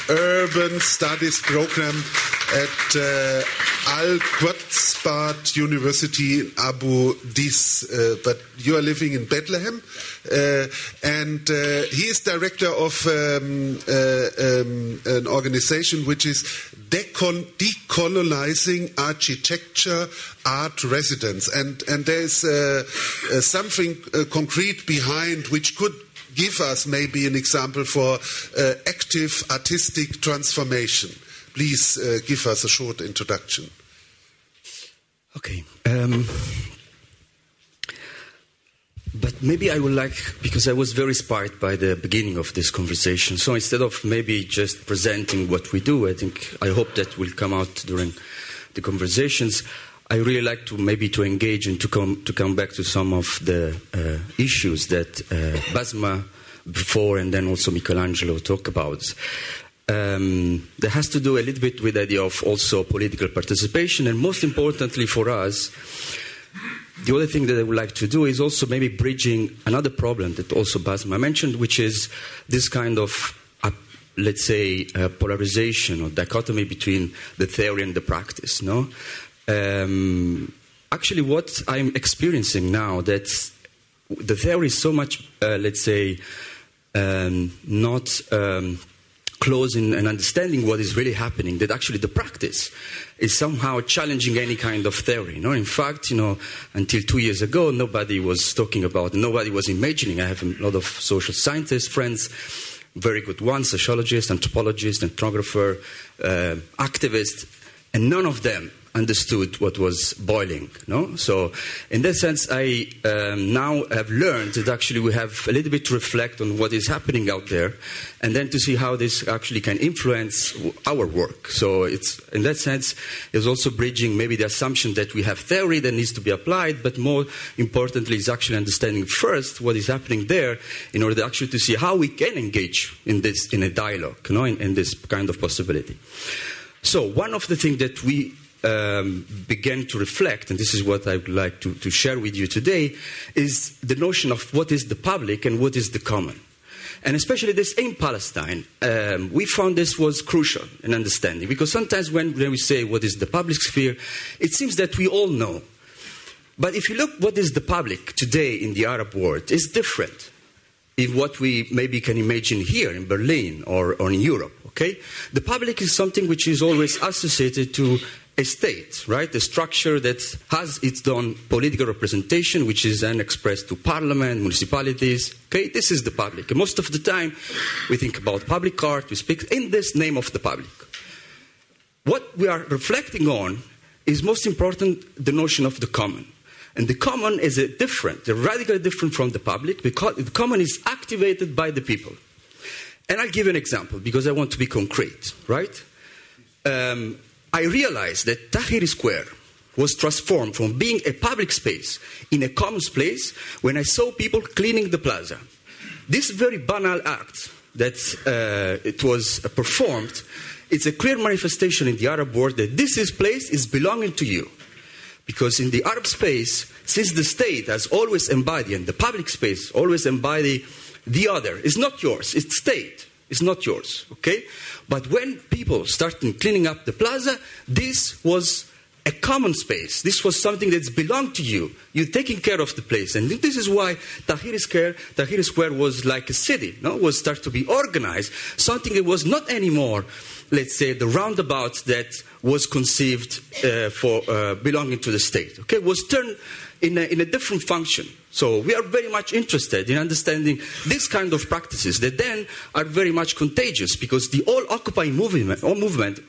Urban Studies Program at Al Quds University in Abu Dis. but you are living in Bethlehem. Uh, and uh, he is director of um, uh, um, an organization which is decon- decolonizing architecture art residence. And, and there is something concrete behind which could give us maybe an example for uh, active artistic transformation. Please uh, give us a short introduction. Okay. Um, but maybe I would like, because I was very inspired by the beginning of this conversation. So instead of maybe just presenting what we do, I think, I hope that will come out during the conversations. I really like to maybe to engage and to come, to come back to some of the uh, issues that uh, Basma before and then also Michelangelo talk about. um, that has to do a little bit with the idea of also political participation, and most importantly for us, the other thing that I would like to do is also maybe bridging another problem that also Basma mentioned, which is this kind of, uh, let's say, uh, polarization or dichotomy between the theory and the practice. No, um, actually, what I'm experiencing now that the theory is so much, uh, let's say, um, not. Um, close in and understanding what is really happening, that actually the practice is somehow challenging any kind of theory. You know? In fact, you know, until two years ago, nobody was talking about, nobody was imagining. I have a lot of social scientists friends, very good ones, sociologists, anthropologists, ethnographer, uh, activists, and none of them understood what was boiling. No? So, in that sense, I um, now have learned that actually we have a little bit to reflect on what is happening out there, and then to see how this actually can influence our work. So, it's in that sense, it's also bridging maybe the assumption that we have theory that needs to be applied, but more importantly, is actually understanding first what is happening there in order actually to see how we can engage in this in a dialogue, you know, in, in this kind of possibility. So, one of the things that we um, began to reflect, and this is what I would like to, to share with you today, is the notion of what is the public and what is the common. And especially this in Palestine, um, we found this was crucial in understanding because sometimes when, when we say what is the public sphere, it seems that we all know. But if you look what is the public today in the Arab world, it's different in what we maybe can imagine here in Berlin or, or in Europe. Okay, the public is something which is always associated to a state, right? A structure that has its own political representation, which is then expressed to parliament, municipalities. Okay, this is the public. And most of the time, we think about public art, we speak in this name of the public. What we are reflecting on is most important the notion of the common. And the common is a different, a radically different from the public because the common is activated by the people. And I'll give an example because I want to be concrete, right? Um, I realized that Tahrir Square was transformed from being a public space in a common space when I saw people cleaning the plaza. This very banal act that uh, it was uh, performed, it's a clear manifestation in the Arab world that this is place is belonging to you. Because in the Arab space, since the state has always embodied, and the public space always embody the other, it's not yours, it's state, it's not yours, okay? But when people started cleaning up the plaza, this was a common space. This was something that's belonged to you. You're taking care of the place. And this is why Tahrir Square, Square was like a city, no? was start to be organized. Something that was not anymore, let's say, the roundabout that was conceived uh, for uh, belonging to the state. Okay, was turned in a, in a different function. So we are very much interested in understanding this kind of practices that then are very much contagious because the all Occupy movement, all movement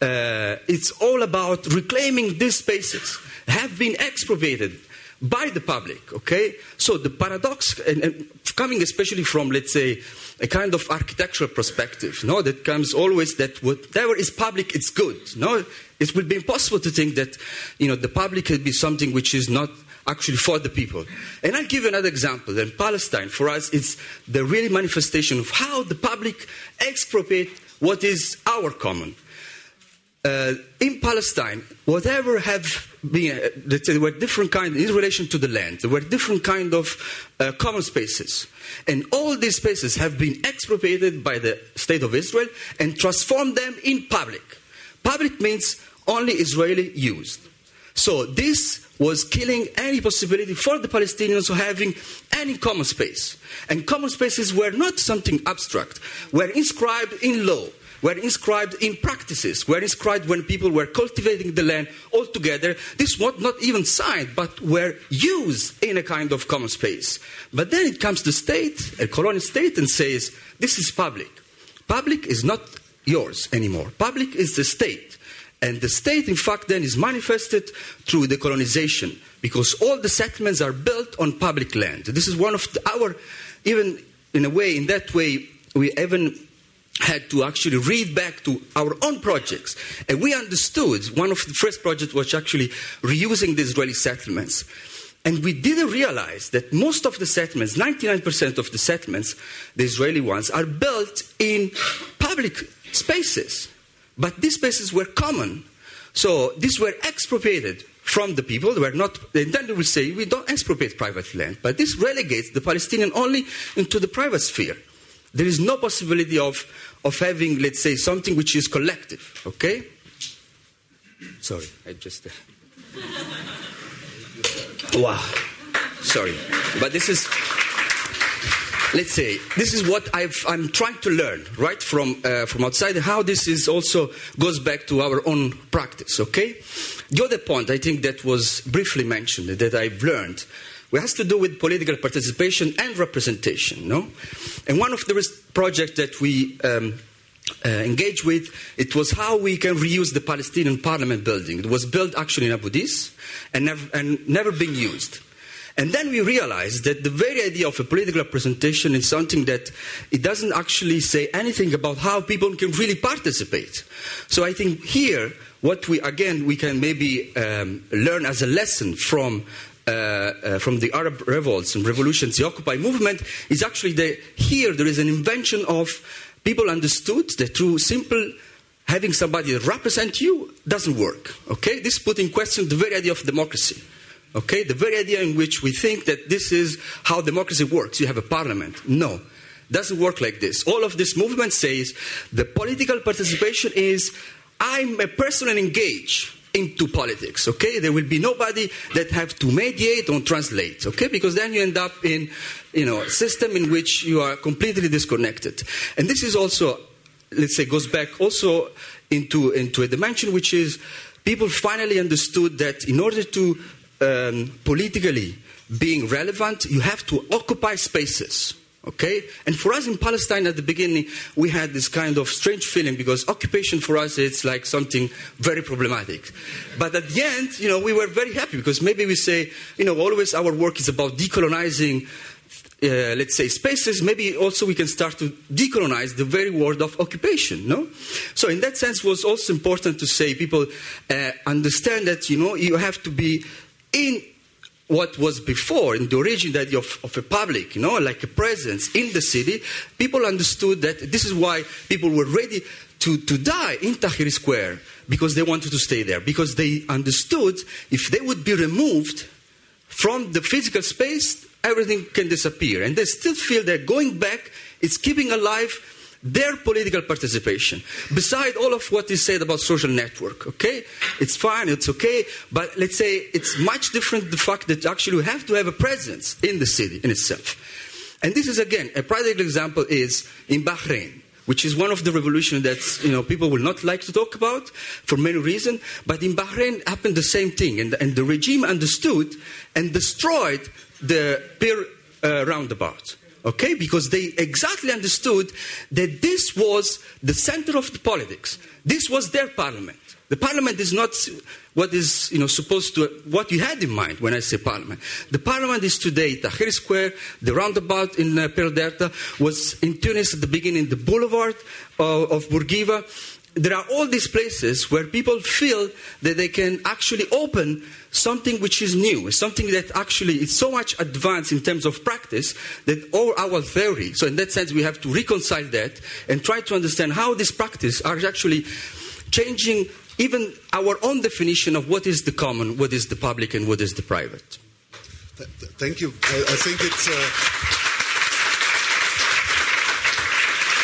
uh, it's all about reclaiming these spaces, have been expropriated by the public, okay? So the paradox, and, and coming especially from, let's say, a kind of architectural perspective, no, that comes always that whatever is public, it's good, no? It would be impossible to think that, you know, the public could be something which is not actually for the people. And I'll give you another example. In Palestine, for us, it's the real manifestation of how the public expropriate what is our common. Uh, in Palestine, whatever have been, uh, there were different kind in relation to the land. There were different kind of uh, common spaces, and all these spaces have been expropriated by the state of Israel and transformed them in public. Public means only Israeli used. So this was killing any possibility for the Palestinians of having any common space. And common spaces were not something abstract, were inscribed in law, were inscribed in practices, were inscribed when people were cultivating the land all together. This was not even signed, but were used in a kind of common space. But then it comes the state, a colonial state, and says, this is public. Public is not yours anymore. Public is the state. And the state, in fact, then is manifested through the colonization because all the settlements are built on public land. This is one of the, our, even in a way, in that way, we even had to actually read back to our own projects. And we understood one of the first projects was actually reusing the Israeli settlements. And we didn't realize that most of the settlements, 99% of the settlements, the Israeli ones, are built in public spaces, but these spaces were common. So these were expropriated from the people. They were not, and then they will say, we don't expropriate private land, but this relegates the Palestinian only into the private sphere. There is no possibility of, of having, let's say, something which is collective, okay? Sorry, I just. Uh... wow. Sorry. But this is let's say this is what i am trying to learn right from uh, from outside how this is also goes back to our own practice okay? The other point i think that was briefly mentioned that i've learned it has to do with political participation and representation no? And one of the projects that we um, uh, engaged with it was how we can reuse the palestinian parliament building. It was built actually in abu dis and never, and never been used and then we realized that the very idea of a political representation is something that it doesn't actually say anything about how people can really participate. So I think here, what we, again, we can maybe um, learn as a lesson from uh, uh, from the Arab revolts and revolutions, the Occupy movement, is actually that here there is an invention of people understood that through simple having somebody represent you doesn't work. Okay, this put in question the very idea of democracy. Okay? The very idea in which we think that this is how democracy works. You have a parliament. No. Doesn't work like this. All of this movement says the political participation is I'm a person and engage into politics. Okay? There will be nobody that have to mediate or translate. Okay? Because then you end up in you know a system in which you are completely disconnected. And this is also let's say goes back also into into a dimension which is people finally understood that in order to um, politically being relevant, you have to occupy spaces. Okay? And for us in Palestine at the beginning, we had this kind of strange feeling because occupation for us it's like something very problematic. But at the end, you know, we were very happy because maybe we say, you know, always our work is about decolonizing uh, let's say spaces, maybe also we can start to decolonize the very word of occupation, no? So in that sense, it was also important to say people uh, understand that you know you have to be in what was before, in the origin of, of a public, you know, like a presence in the city, people understood that this is why people were ready to, to die in Tahrir Square because they wanted to stay there, because they understood if they would be removed from the physical space, everything can disappear. And they still feel that going back is keeping alive their political participation. Beside all of what is said about social network, okay? It's fine, it's okay, but let's say it's much different the fact that actually we have to have a presence in the city in itself. And this is again, a practical example is in Bahrain which is one of the revolutions that you know people will not like to talk about for many reasons. But in Bahrain happened the same thing, and, and the regime understood and destroyed the Pearl uh, roundabout. Okay? Because they exactly understood that this was the center of the politics. This was their parliament. The parliament is not what is you know, supposed to, what you had in mind when I say parliament. The parliament is today Tahrir Square, the roundabout in uh, was in Tunis at the beginning, the boulevard uh, of Bourguiba. There are all these places where people feel that they can actually open something which is new, something that actually is so much advanced in terms of practice that all our theory, so in that sense we have to reconcile that and try to understand how this practice are actually changing even our own definition of what is the common, what is the public, and what is the private. Thank you. I, think it's. Uh,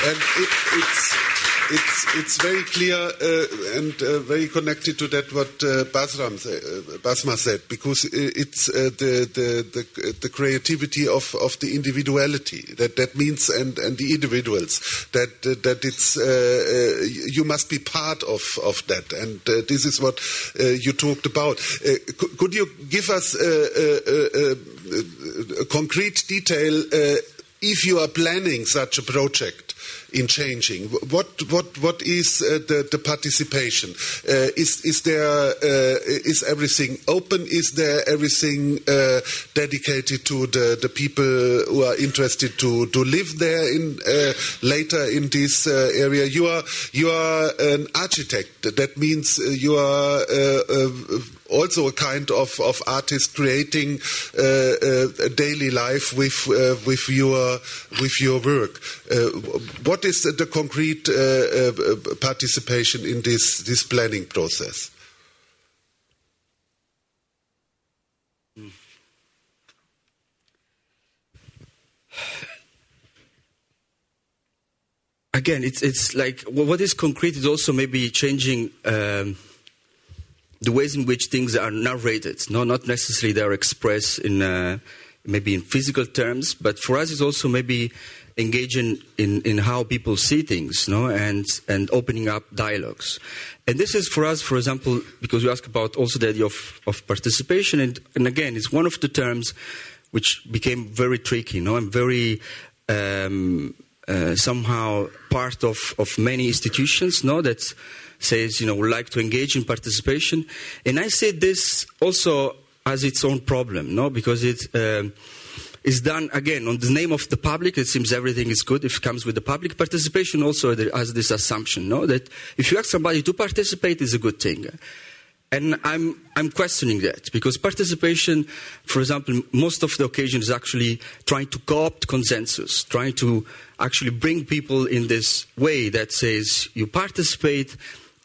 and it, it's it's, it's very clear uh, and uh, very connected to that what uh, Basram uh, Basma said, because it's uh, the, the, the, the, creativity of, of the individuality that, that means and, and the individuals that uh, that it's you must be part of, of that, and this is what you talked about. could you give us a, a concrete detail if you are planning such a project? In changing? What what what is uh, the, the participation? Uh, is is there uh, is everything open? Is there everything dedicated to the, the people who are interested to, to live there in later in this area? You are you are an architect. That means you are also a kind of, of artist creating uh, uh, a daily life with uh, with your with your work. what is the concrete participation in this this planning process? again, it's it's like what is concrete is also maybe changing um, the ways in which things are narrated. No, not necessarily they are expressed in uh, maybe in physical terms, but for us, it's also maybe engaging in, in how people see things, no, and and opening up dialogues. And this is for us, for example, because you ask about also the idea of, of participation, and, and again, it's one of the terms which became very tricky, no, and very um, uh, somehow part of, of many institutions, no, that says, you know, would like to engage in participation. And I say this also as its own problem, no, because it uh, is done again on the name of the public. It seems everything is good if it comes with the public participation. Also, has this assumption, no, that if you ask somebody to participate, is a good thing. And I'm, I'm questioning that because participation, for example, most of the occasion is actually trying to co-opt consensus, trying to actually bring people in this way that says you participate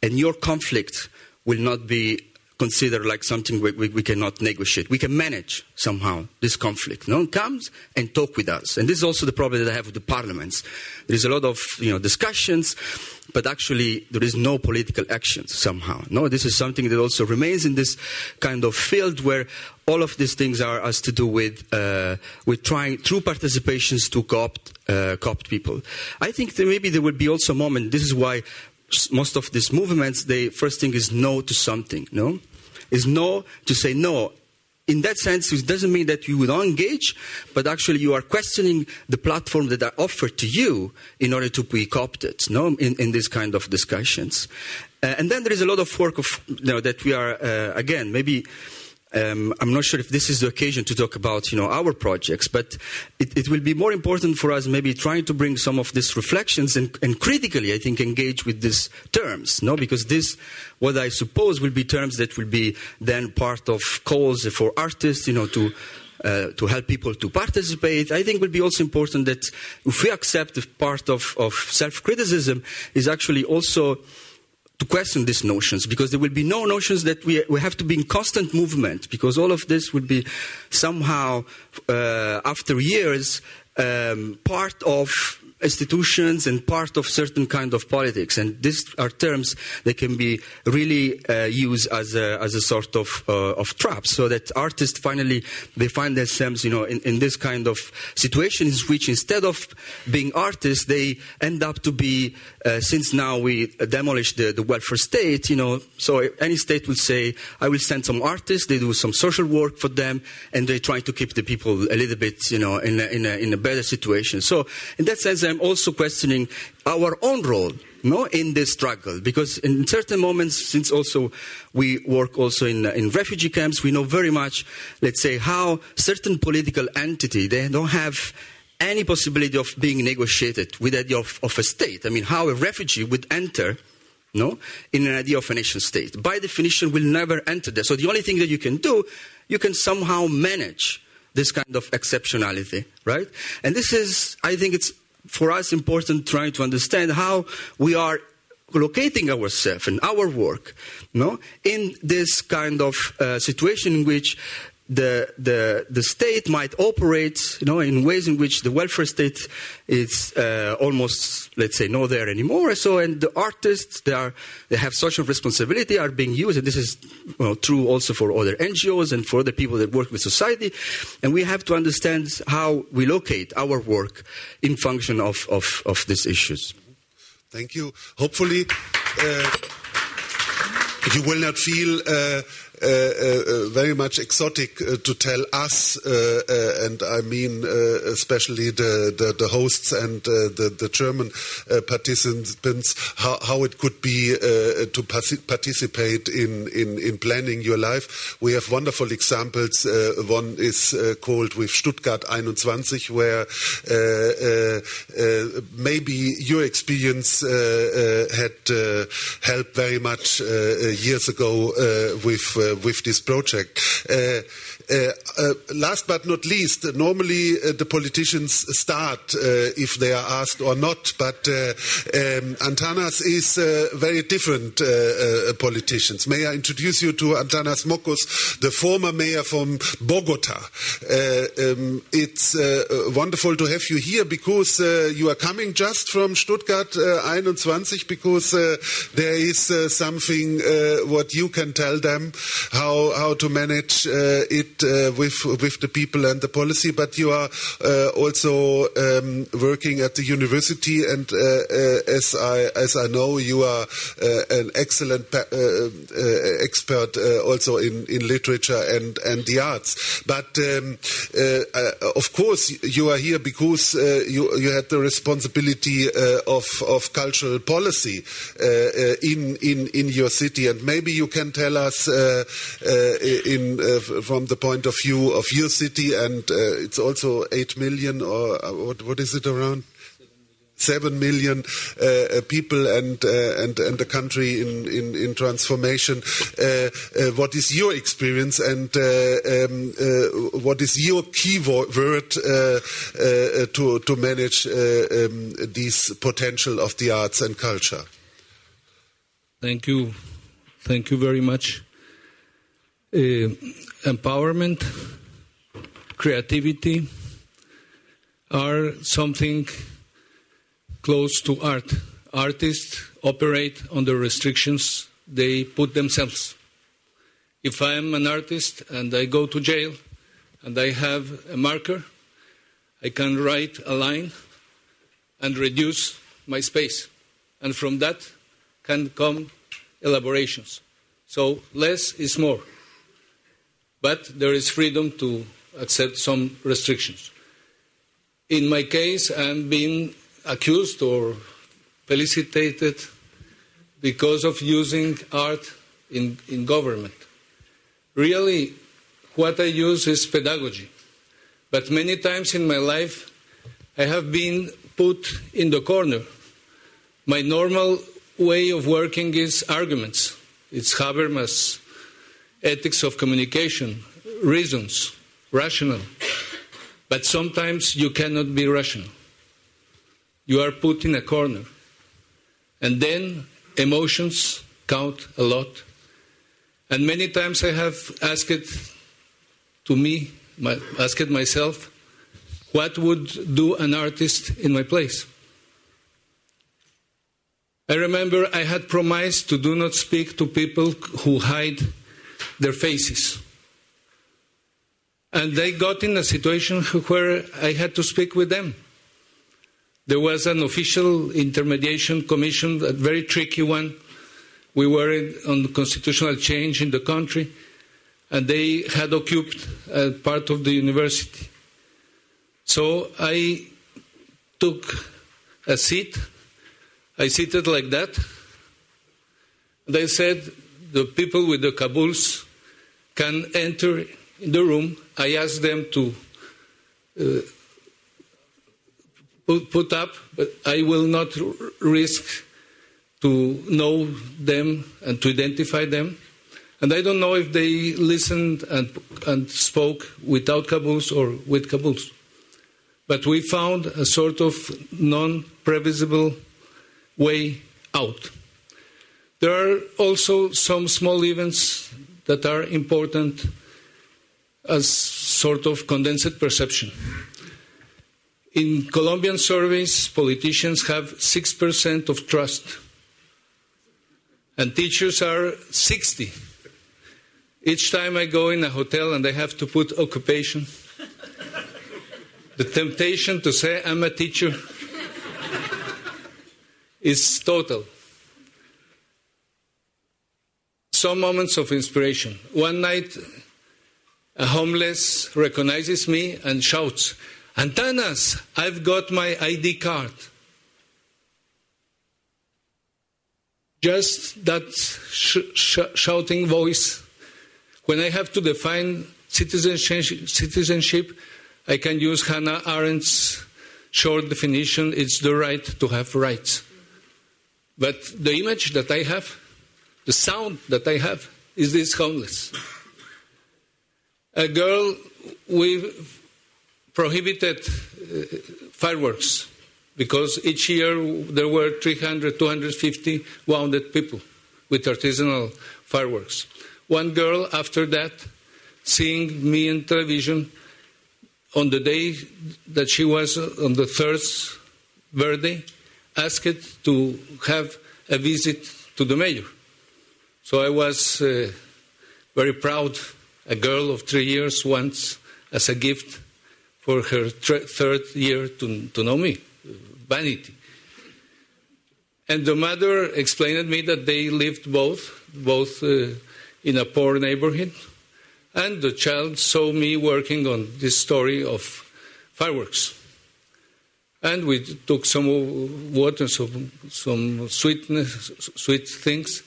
and your conflict will not be considered like something we, we, we, cannot negotiate. We can manage somehow this conflict. No one comes and talk with us. And this is also the problem that I have with the parliaments. There is a lot of you know, discussions, but actually there is no political action somehow. No, this is something that also remains in this kind of field where all of these things are has to do with, uh, with trying through participations to co-opt, uh, co-opt people. I think that maybe there will be also a moment, this is why most of these movements, the first thing is no to something, no? Is no to say no. In that sense, it doesn't mean that you don't engage, but actually you are questioning the platform that are offered to you in order to be co-opted, no, in, in these kind of discussions. Uh, and then there is a lot of work of, you know, that we are, uh, again, maybe um, I'm not sure if this is the occasion to talk about, you know, our projects, but it, it will be more important for us maybe trying to bring some of these reflections and, and, critically, I think, engage with these terms, no? Because this, what I suppose will be terms that will be then part of calls for artists, you know, to uh, to help people to participate. I think will be also important that if we accept part of, of self-criticism is actually also to question these notions because there will be no notions that we, we have to be in constant movement because all of this will be somehow uh, after years um, part of institutions and part of certain kind of politics. And these are terms that can be really uh, used as a, as a sort of, uh, of trap so that artists finally, they find themselves, you know, in, in this kind of situations which instead of being artists, they end up to be, uh, since now we demolish the, the welfare state, you know, so any state will say, I will send some artists, they do some social work for them, and they try to keep the people a little bit, you know, in a, in a, in a better situation. So in that sense, I'm also questioning our own role no, in this struggle. Because in certain moments, since also we work also in, in refugee camps, we know very much, let's say, how certain political entity, they don't have any possibility of being negotiated with the idea of, of a state. I mean, how a refugee would enter no, in an idea of a nation state. By definition, will never enter there. So the only thing that you can do, you can somehow manage this kind of exceptionality, right? And this is, I think it's for us important trying to understand how we are locating ourselves and our work no, in this kind of uh, situation in which the, the, the state might operate you know, in ways in which the welfare state is uh, almost, let's say, not there anymore. So, and the artists, they, are, they have social responsibility, are being used, and this is well, true also for other NGOs and for other people that work with society. And we have to understand how we locate our work in function of, of, of these issues. Thank you. Hopefully, uh, you will not feel. Uh, Uh, uh, uh, very much exotic uh, to tell us, and I mean especially the, the, the, hosts and the, the German participants, how, how, it could be to participate in, in, in, planning your life. We have wonderful examples. one is called with Stuttgart 21, where maybe your experience had helped very much years ago with with this project. Uh, Uh, uh, last but not least, normally uh, the politicians start if they are asked or not, but um, Antanas is very different politicians. May I introduce you to Antanas Mockus, the former mayor from Bogota. Um, it's wonderful to have you here because you are coming just from Stuttgart 21 because there is something what you can tell them how how to manage it Uh, with with the people and the policy. But you are uh, also um, working at the university, and uh, as I as I know, you are an excellent expert also in in literature and and the arts. But um, of course, you are here because you you had the responsibility of of cultural policy in in in your city, and maybe you can tell us in from the point of view of your city, and it's also eight million or what what is it around? seven million uh, people and uh, and and the country in in, in transformation. Uh, what is your experience and um, what is your key word to to manage um, this potential of the arts and culture? Thank you, thank you very much. Empowerment, creativity are something close to art. Artists operate under restrictions they put themselves. If I am an artist and I go to jail and I have a marker, I can write a line and reduce my space. And from that can come elaborations. So less is more. But there is freedom to accept some restrictions. In my case, I'm being accused or felicitated because of using art in, in government. Really, what I use is pedagogy. But many times in my life, I have been put in the corner. My normal way of working is arguments. It's Habermas' ethics of communication, reasons, rational. But sometimes you cannot be rational you are put in a corner. And then emotions count a lot. And many times I have asked to me, my, asked myself, what would do an artist in my place? I remember I had promised to do not speak to people who hide their faces. And I got in a situation where I had to speak with them. There was an official intermediation commission, a very tricky one. We were on constitutional change in the country, and they had occupied a part of the university. So I took a seat. I seated like that. They said the people with the kabuls can enter the room. I ask them to uh, put up, but I will not risk to know them and to identify them. And I don't know if they listened and, and spoke without kabuls or with kabuls. But we found a sort of non previsible way out. There are also some small events that are important as sort of condensed perception. In Colombian surveys, politicians have 6% of trust, and teachers are 60. Each time I go in a hotel and I have to put occupation, the temptation to say I'm a teacher is total. Some moments of inspiration. One night, a homeless recognizes me and shouts, Antanas, I've got my ID card. Just that sh- sh- shouting voice. When I have to define citizenship, citizenship, I can use Hannah Arendt's short definition it's the right to have rights. But the image that I have, the sound that I have, is this homeless? A girl, we prohibited uh, fireworks because each year there were 300, 250 wounded people with artisanal fireworks. One girl, after that, seeing me on television on the day that she was on the third birthday, asked to have a visit to the mayor. So I was uh, very proud, a girl of three years once, as a gift for her third year to, to know me, vanity. And the mother explained to me that they lived both, both uh, in a poor neighborhood, and the child saw me working on this story of fireworks. And we took some water, some, some sweetness, sweet things,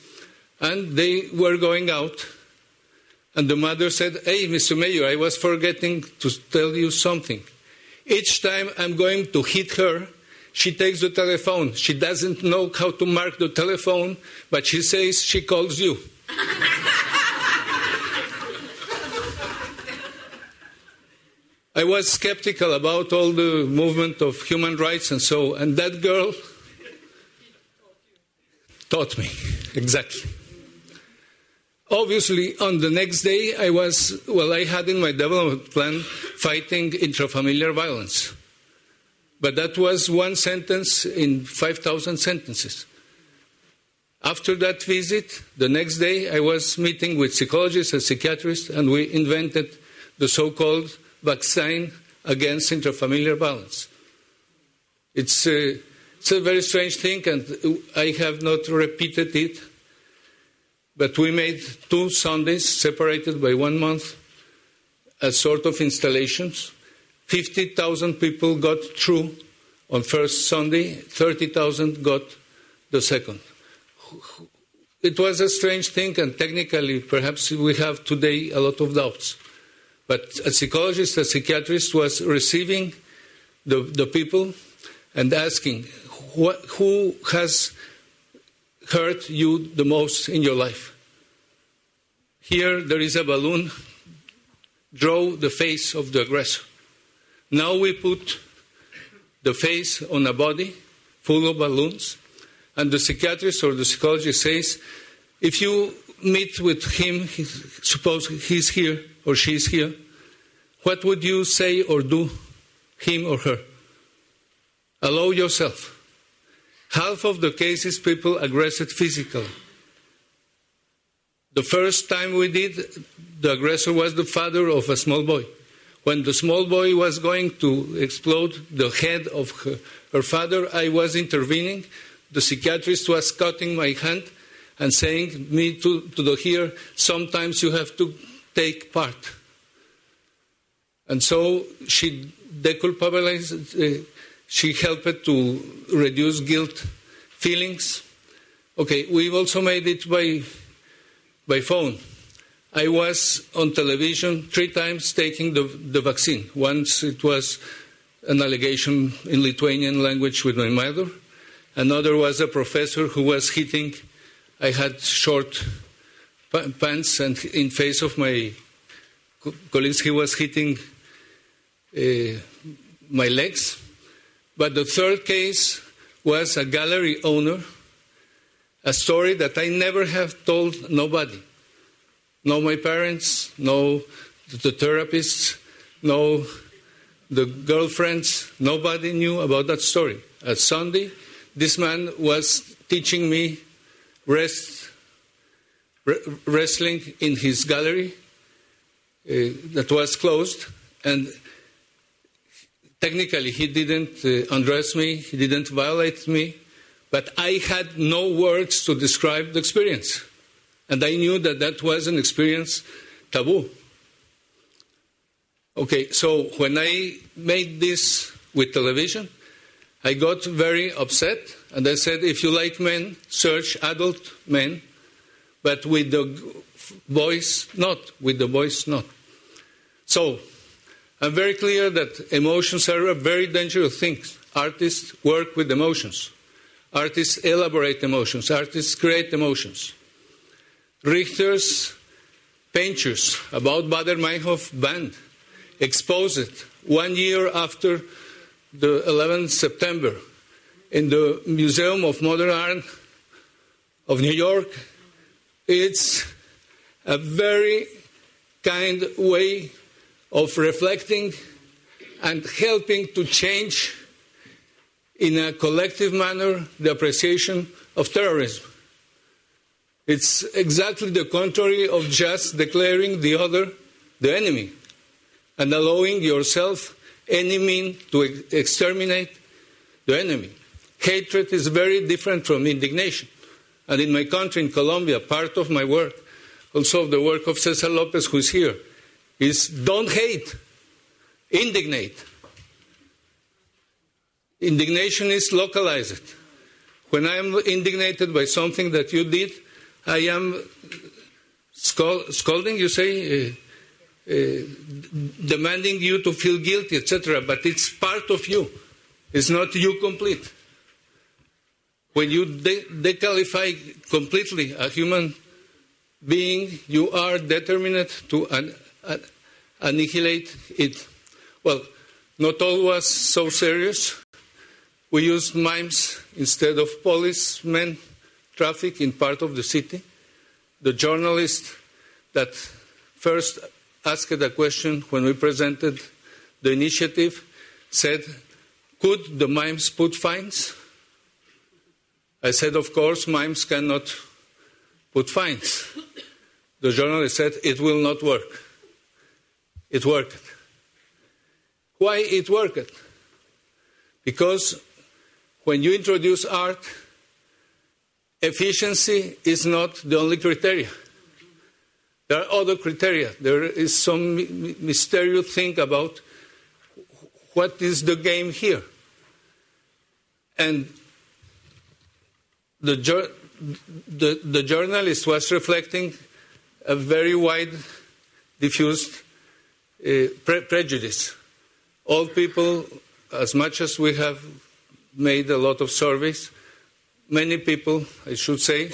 and they were going out. And the mother said, Hey, Mr. Mayor, I was forgetting to tell you something. Each time I'm going to hit her, she takes the telephone. She doesn't know how to mark the telephone, but she says she calls you. I was skeptical about all the movement of human rights and so, and that girl taught me exactly. Obviously, on the next day, I was, well, I had in my development plan fighting intrafamiliar violence. But that was one sentence in 5,000 sentences. After that visit, the next day, I was meeting with psychologists and psychiatrists, and we invented the so called vaccine against intrafamiliar violence. It's a, it's a very strange thing, and I have not repeated it, but we made two Sundays separated by one month as sort of installations. 50,000 people got through on first Sunday, 30,000 got the second. It was a strange thing, and technically, perhaps we have today a lot of doubts. But a psychologist, a psychiatrist was receiving the, the people and asking, who has hurt you the most in your life? Here there is a balloon. Draw the face of the aggressor. Now we put the face on a body full of balloons, and the psychiatrist or the psychologist says, if you meet with him, suppose he's here or she's here, what would you say or do, him or her? Allow yourself. Half of the cases, people aggressed physically. The first time we did, the aggressor was the father of a small boy. When the small boy was going to explode the head of her, her father, I was intervening. The psychiatrist was cutting my hand and saying me to, to the ear, sometimes you have to take part. And so she deculpabilized, uh, she helped to reduce guilt feelings. Okay, we've also made it by, by phone. I was on television three times taking the, the vaccine. Once it was an allegation in Lithuanian language with my mother. Another was a professor who was hitting. I had short pants, and in face of my colleagues, he was hitting uh, my legs. But the third case was a gallery owner, a story that I never have told nobody. No my parents, no the therapists, no the girlfriends, nobody knew about that story. At Sunday, this man was teaching me rest, wrestling in his gallery uh, that was closed, and Technically, he didn't uh, undress me, he didn't violate me, but I had no words to describe the experience. And I knew that that was an experience taboo. Okay, so when I made this with television, I got very upset and I said, if you like men, search adult men, but with the voice not, with the voice not. So I'm very clear that emotions are a very dangerous thing. Artists work with emotions. Artists elaborate emotions. Artists create emotions. Richter's pictures about Baader Meinhof band exposed one year after the 11th September in the Museum of Modern Art of New York. It's a very kind way of reflecting and helping to change in a collective manner the appreciation of terrorism. It's exactly the contrary of just declaring the other the enemy and allowing yourself any mean to ex- exterminate the enemy. Hatred is very different from indignation. And in my country, in Colombia, part of my work, also of the work of Cesar Lopez, who is here, is don't hate, indignate. Indignation is localized. When I am indignated by something that you did, I am scolding, you say, uh, uh, demanding you to feel guilty, etc. But it's part of you. It's not you complete. When you de- dequalify completely a human being, you are determined to an- an- Uh, annihilate it. Well, not all was so serious. We used mimes instead of policemen traffic in part of the city. The journalist that first asked a question when we presented the initiative said, Could the mimes put fines? I said, Of course, mimes cannot put fines. The journalist said, It will not work. It worked. Why it worked? Because when you introduce art, efficiency is not the only criteria. There are other criteria. There is some mysterious thing about what is the game here. And the, the, the journalist was reflecting a very wide, diffused Eh, pre- prejudice. All people, as much as we have made a lot of surveys, many people, I should say,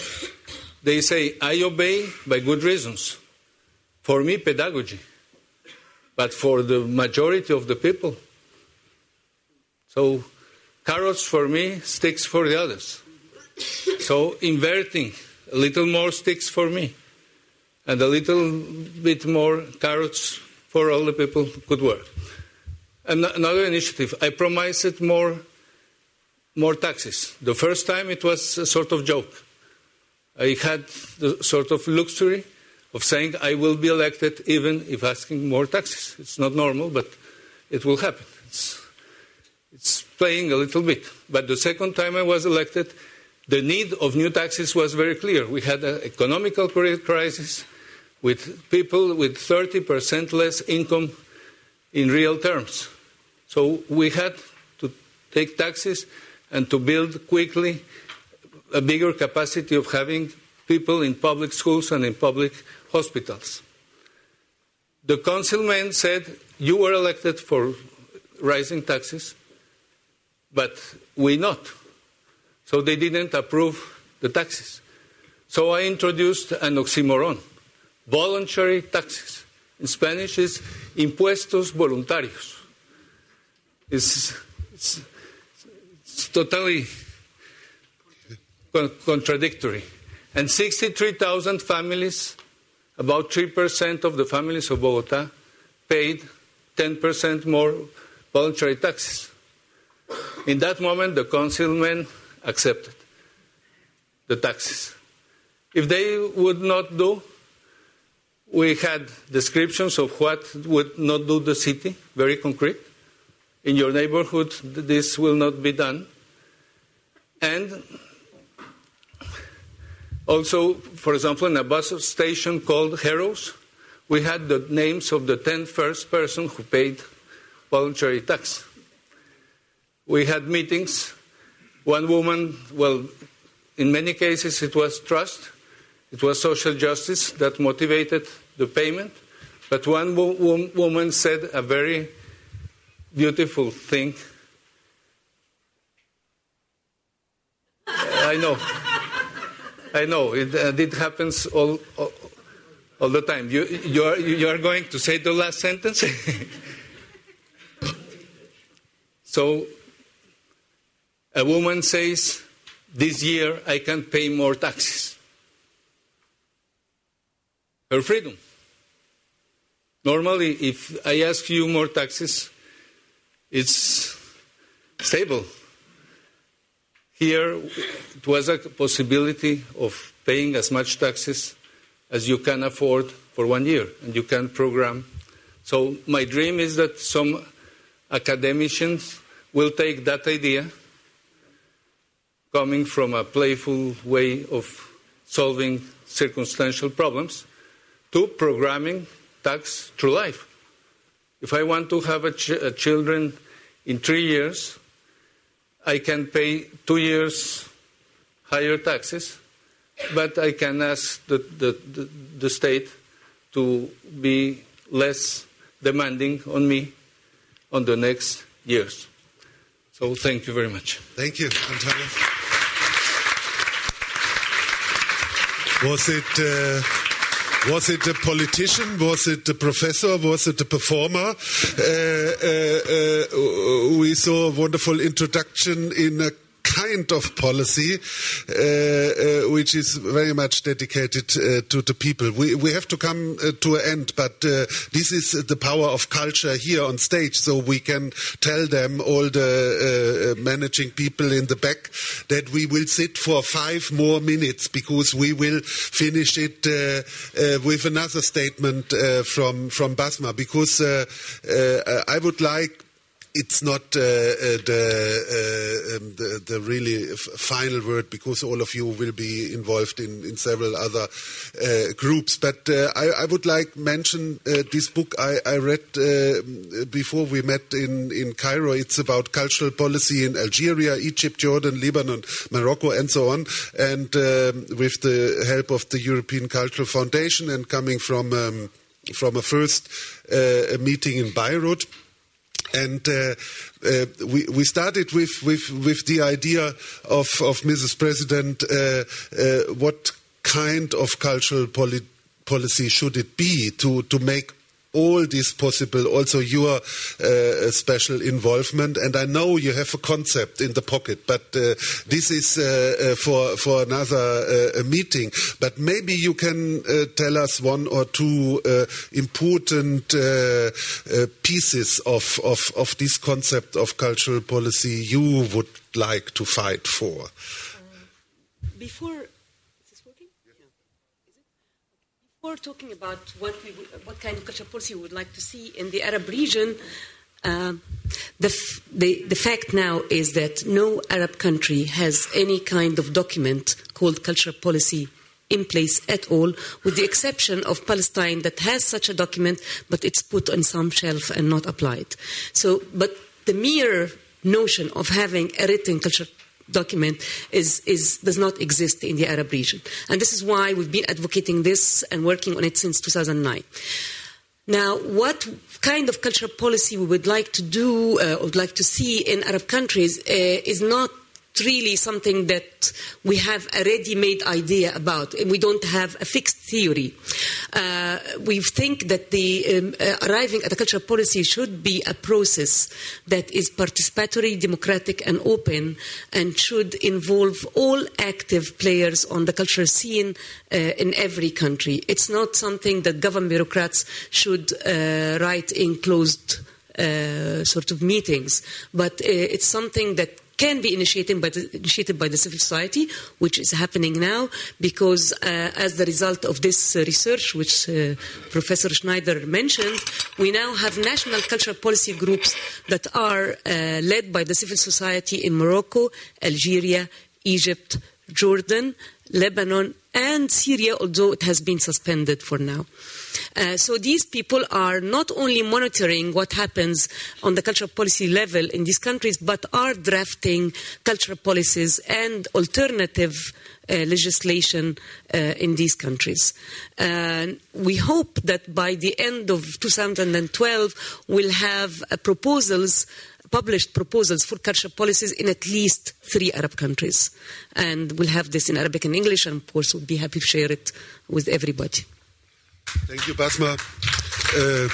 they say, I obey by good reasons. For me, pedagogy. But for the majority of the people, so carrots for me, sticks for the others. So inverting, a little more sticks for me, and a little bit more carrots for all the people could work. And another initiative, I promised more, more taxes. The first time it was a sort of joke. I had the sort of luxury of saying I will be elected even if asking more taxes. It's not normal, but it will happen. It's, it's playing a little bit. But the second time I was elected, the need of new taxes was very clear. We had an economical crisis with people with 30% less income in real terms. So we had to take taxes and to build quickly a bigger capacity of having people in public schools and in public hospitals. The councilman said, You were elected for rising taxes, but we not. So they didn't approve the taxes. So I introduced an oxymoron voluntary taxes. In Spanish, is impuestos voluntarios. It's, it's, it's totally con- contradictory. And 63,000 families about 3% of the families of Bogota paid 10% more voluntary taxes. In that moment, the councilmen accepted the taxes. If they would not do, we had descriptions of what would not do the city, very concrete. In your neighborhood, this will not be done. And also, for example, in a bus station called Heroes, we had the names of the 10 first persons who paid voluntary tax. We had meetings. One woman, well, in many cases it was trust, it was social justice that motivated the payment. But one wo- woman said a very beautiful thing. I know. I know it, uh, it happens all, all, all the time. You, you, are, you are going to say the last sentence? so, a woman says, This year I can pay more taxes. Her freedom. Normally, if I ask you more taxes, it's stable. Here, it was a possibility of paying as much taxes as you can afford for one year, and you can program. So, my dream is that some academicians will take that idea, coming from a playful way of solving circumstantial problems, to programming tax through life. If I want to have a, ch- a children in three years, I can pay two years higher taxes, but I can ask the, the, the, the state to be less demanding on me on the next years. So thank you very much. Thank you, Antonio. Was it uh, was it a politician? Was it a professor? Was it a performer? Uh, uh, we saw a wonderful introduction in a kind of policy uh, uh, which is very much dedicated uh, to the people. We, we have to come uh, to an end, but uh, this is the power of culture here on stage, so we can tell them, all the uh, managing people in the back, that we will sit for five more minutes because we will finish it with another statement from, from Basma, because I would like it's not uh, uh, the, uh, um, the, the really final word because all of you will be involved in, in several other uh, groups. But uh, I, I, would like to mention uh, this book I, I read before we met in, in Cairo. It's about cultural policy in Algeria, Egypt, Jordan, Lebanon, Morocco, and so on. And um, with the help of the European Cultural Foundation and coming from um, from a first meeting in Beirut and uh, uh, we, we started with, with, with the idea of, of Mrs. President, uh, uh, what kind of cultural poli- policy should it be to, to make all this possible, also your uh, special involvement. And I know you have a concept in the pocket, but uh, this is uh, uh for, for another uh, meeting. But maybe you can uh, tell us one or two important pieces of, of, of this concept of cultural policy you would like to fight for. before before talking about what, we what kind of cultural policy we would like to see in the Arab region, uh, the, f- the, the fact now is that no Arab country has any kind of document called cultural policy in place at all, with the exception of Palestine that has such a document, but it's put on some shelf and not applied. So, but the mere notion of having a written cultural document is, is, does not exist in the Arab region. And this is why we've been advocating this and working on it since 2009. Now, what kind of cultural policy we would like to do, uh, would like to see in Arab countries, uh, is not really something that we have a ready-made idea about, we don't have a fixed theory. Uh, we think that the um, uh, arriving at a cultural policy should be a process that is participatory, democratic, and open, and should involve all active players on the cultural scene uh, in every country. It's not something that government bureaucrats should uh, write in closed. Uh, sort of meetings, but uh, it's something that can be initiated by the, initiated by the civil society, which is happening now, because uh, as the result of this uh, research, which uh, Professor Schneider mentioned, we now have national cultural policy groups that are uh, led by the civil society in Morocco, Algeria, Egypt, Jordan, Lebanon, and Syria, although it has been suspended for now. Uh, so these people are not only monitoring what happens on the cultural policy level in these countries, but are drafting cultural policies and alternative uh, legislation uh, in these countries. we hope that by the end of 2012, we'll have uh, proposals published proposals for cultural policies in at least three Arab countries. And we'll have this in Arabic and English, and of course, we'll be happy to share it with everybody. Thank you, Basma. Uh,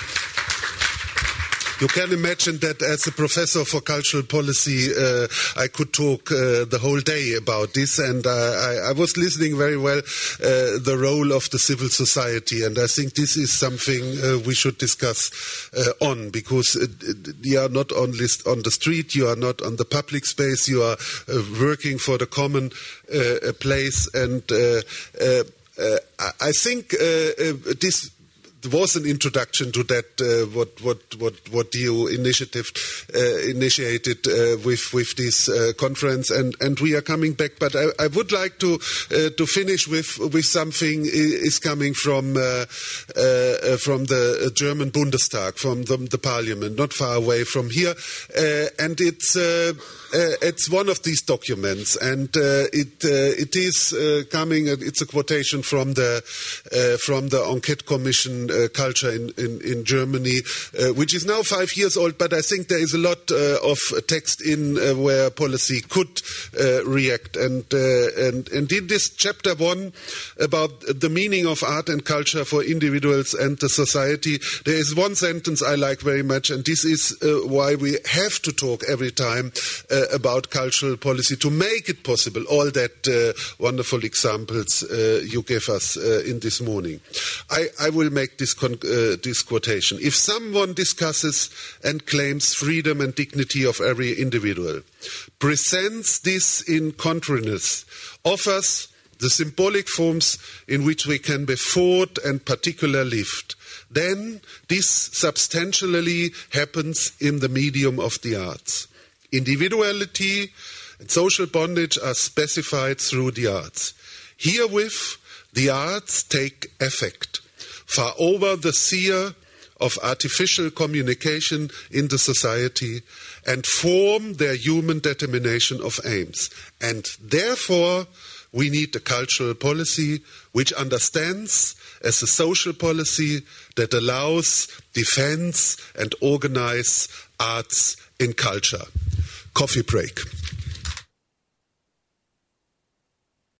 you can imagine that as a professor for cultural policy, uh, I could talk uh, the whole day about this, and I, I was listening very well uh, the role of the civil society, and I think this is something uh, we should discuss uh, on because you are not on list on the street, you are not on the public space, you are working for the common place, and I think this was an introduction to that uh, what what what what you initiative uh, initiated uh, with with this uh, conference. And and we are coming back. But I, I would like to uh, to finish with with something is coming from uh, from the German Bundestag from the, the, parliament not far away from here. And it's it's one of these documents. And it it is coming it's a quotation from the from the enquete commission culture in, in, in Germany, uh, which is now five years old, but I think there is a lot uh, of text in where policy could react. And, and, and in this chapter one about the meaning of art and culture for individuals and the society, there is one sentence I like very much, and this is why we have to talk every time about cultural policy to make it possible. All that uh, wonderful examples uh, you gave us uh, in this morning. I, I, will make uh, this quotation. If someone discusses and claims freedom and dignity of every individual, presents this in contrariness, offers the symbolic forms in which we can be fought and particular lived, then this substantially happens in the medium of the arts. Individuality and social bondage are specified through the arts. Herewith, the arts take effect far over the sphere of artificial communication in the society and form their human determination of aims. And therefore, we need a cultural policy which understands as a social policy that allows defense and organize arts in culture. Coffee break.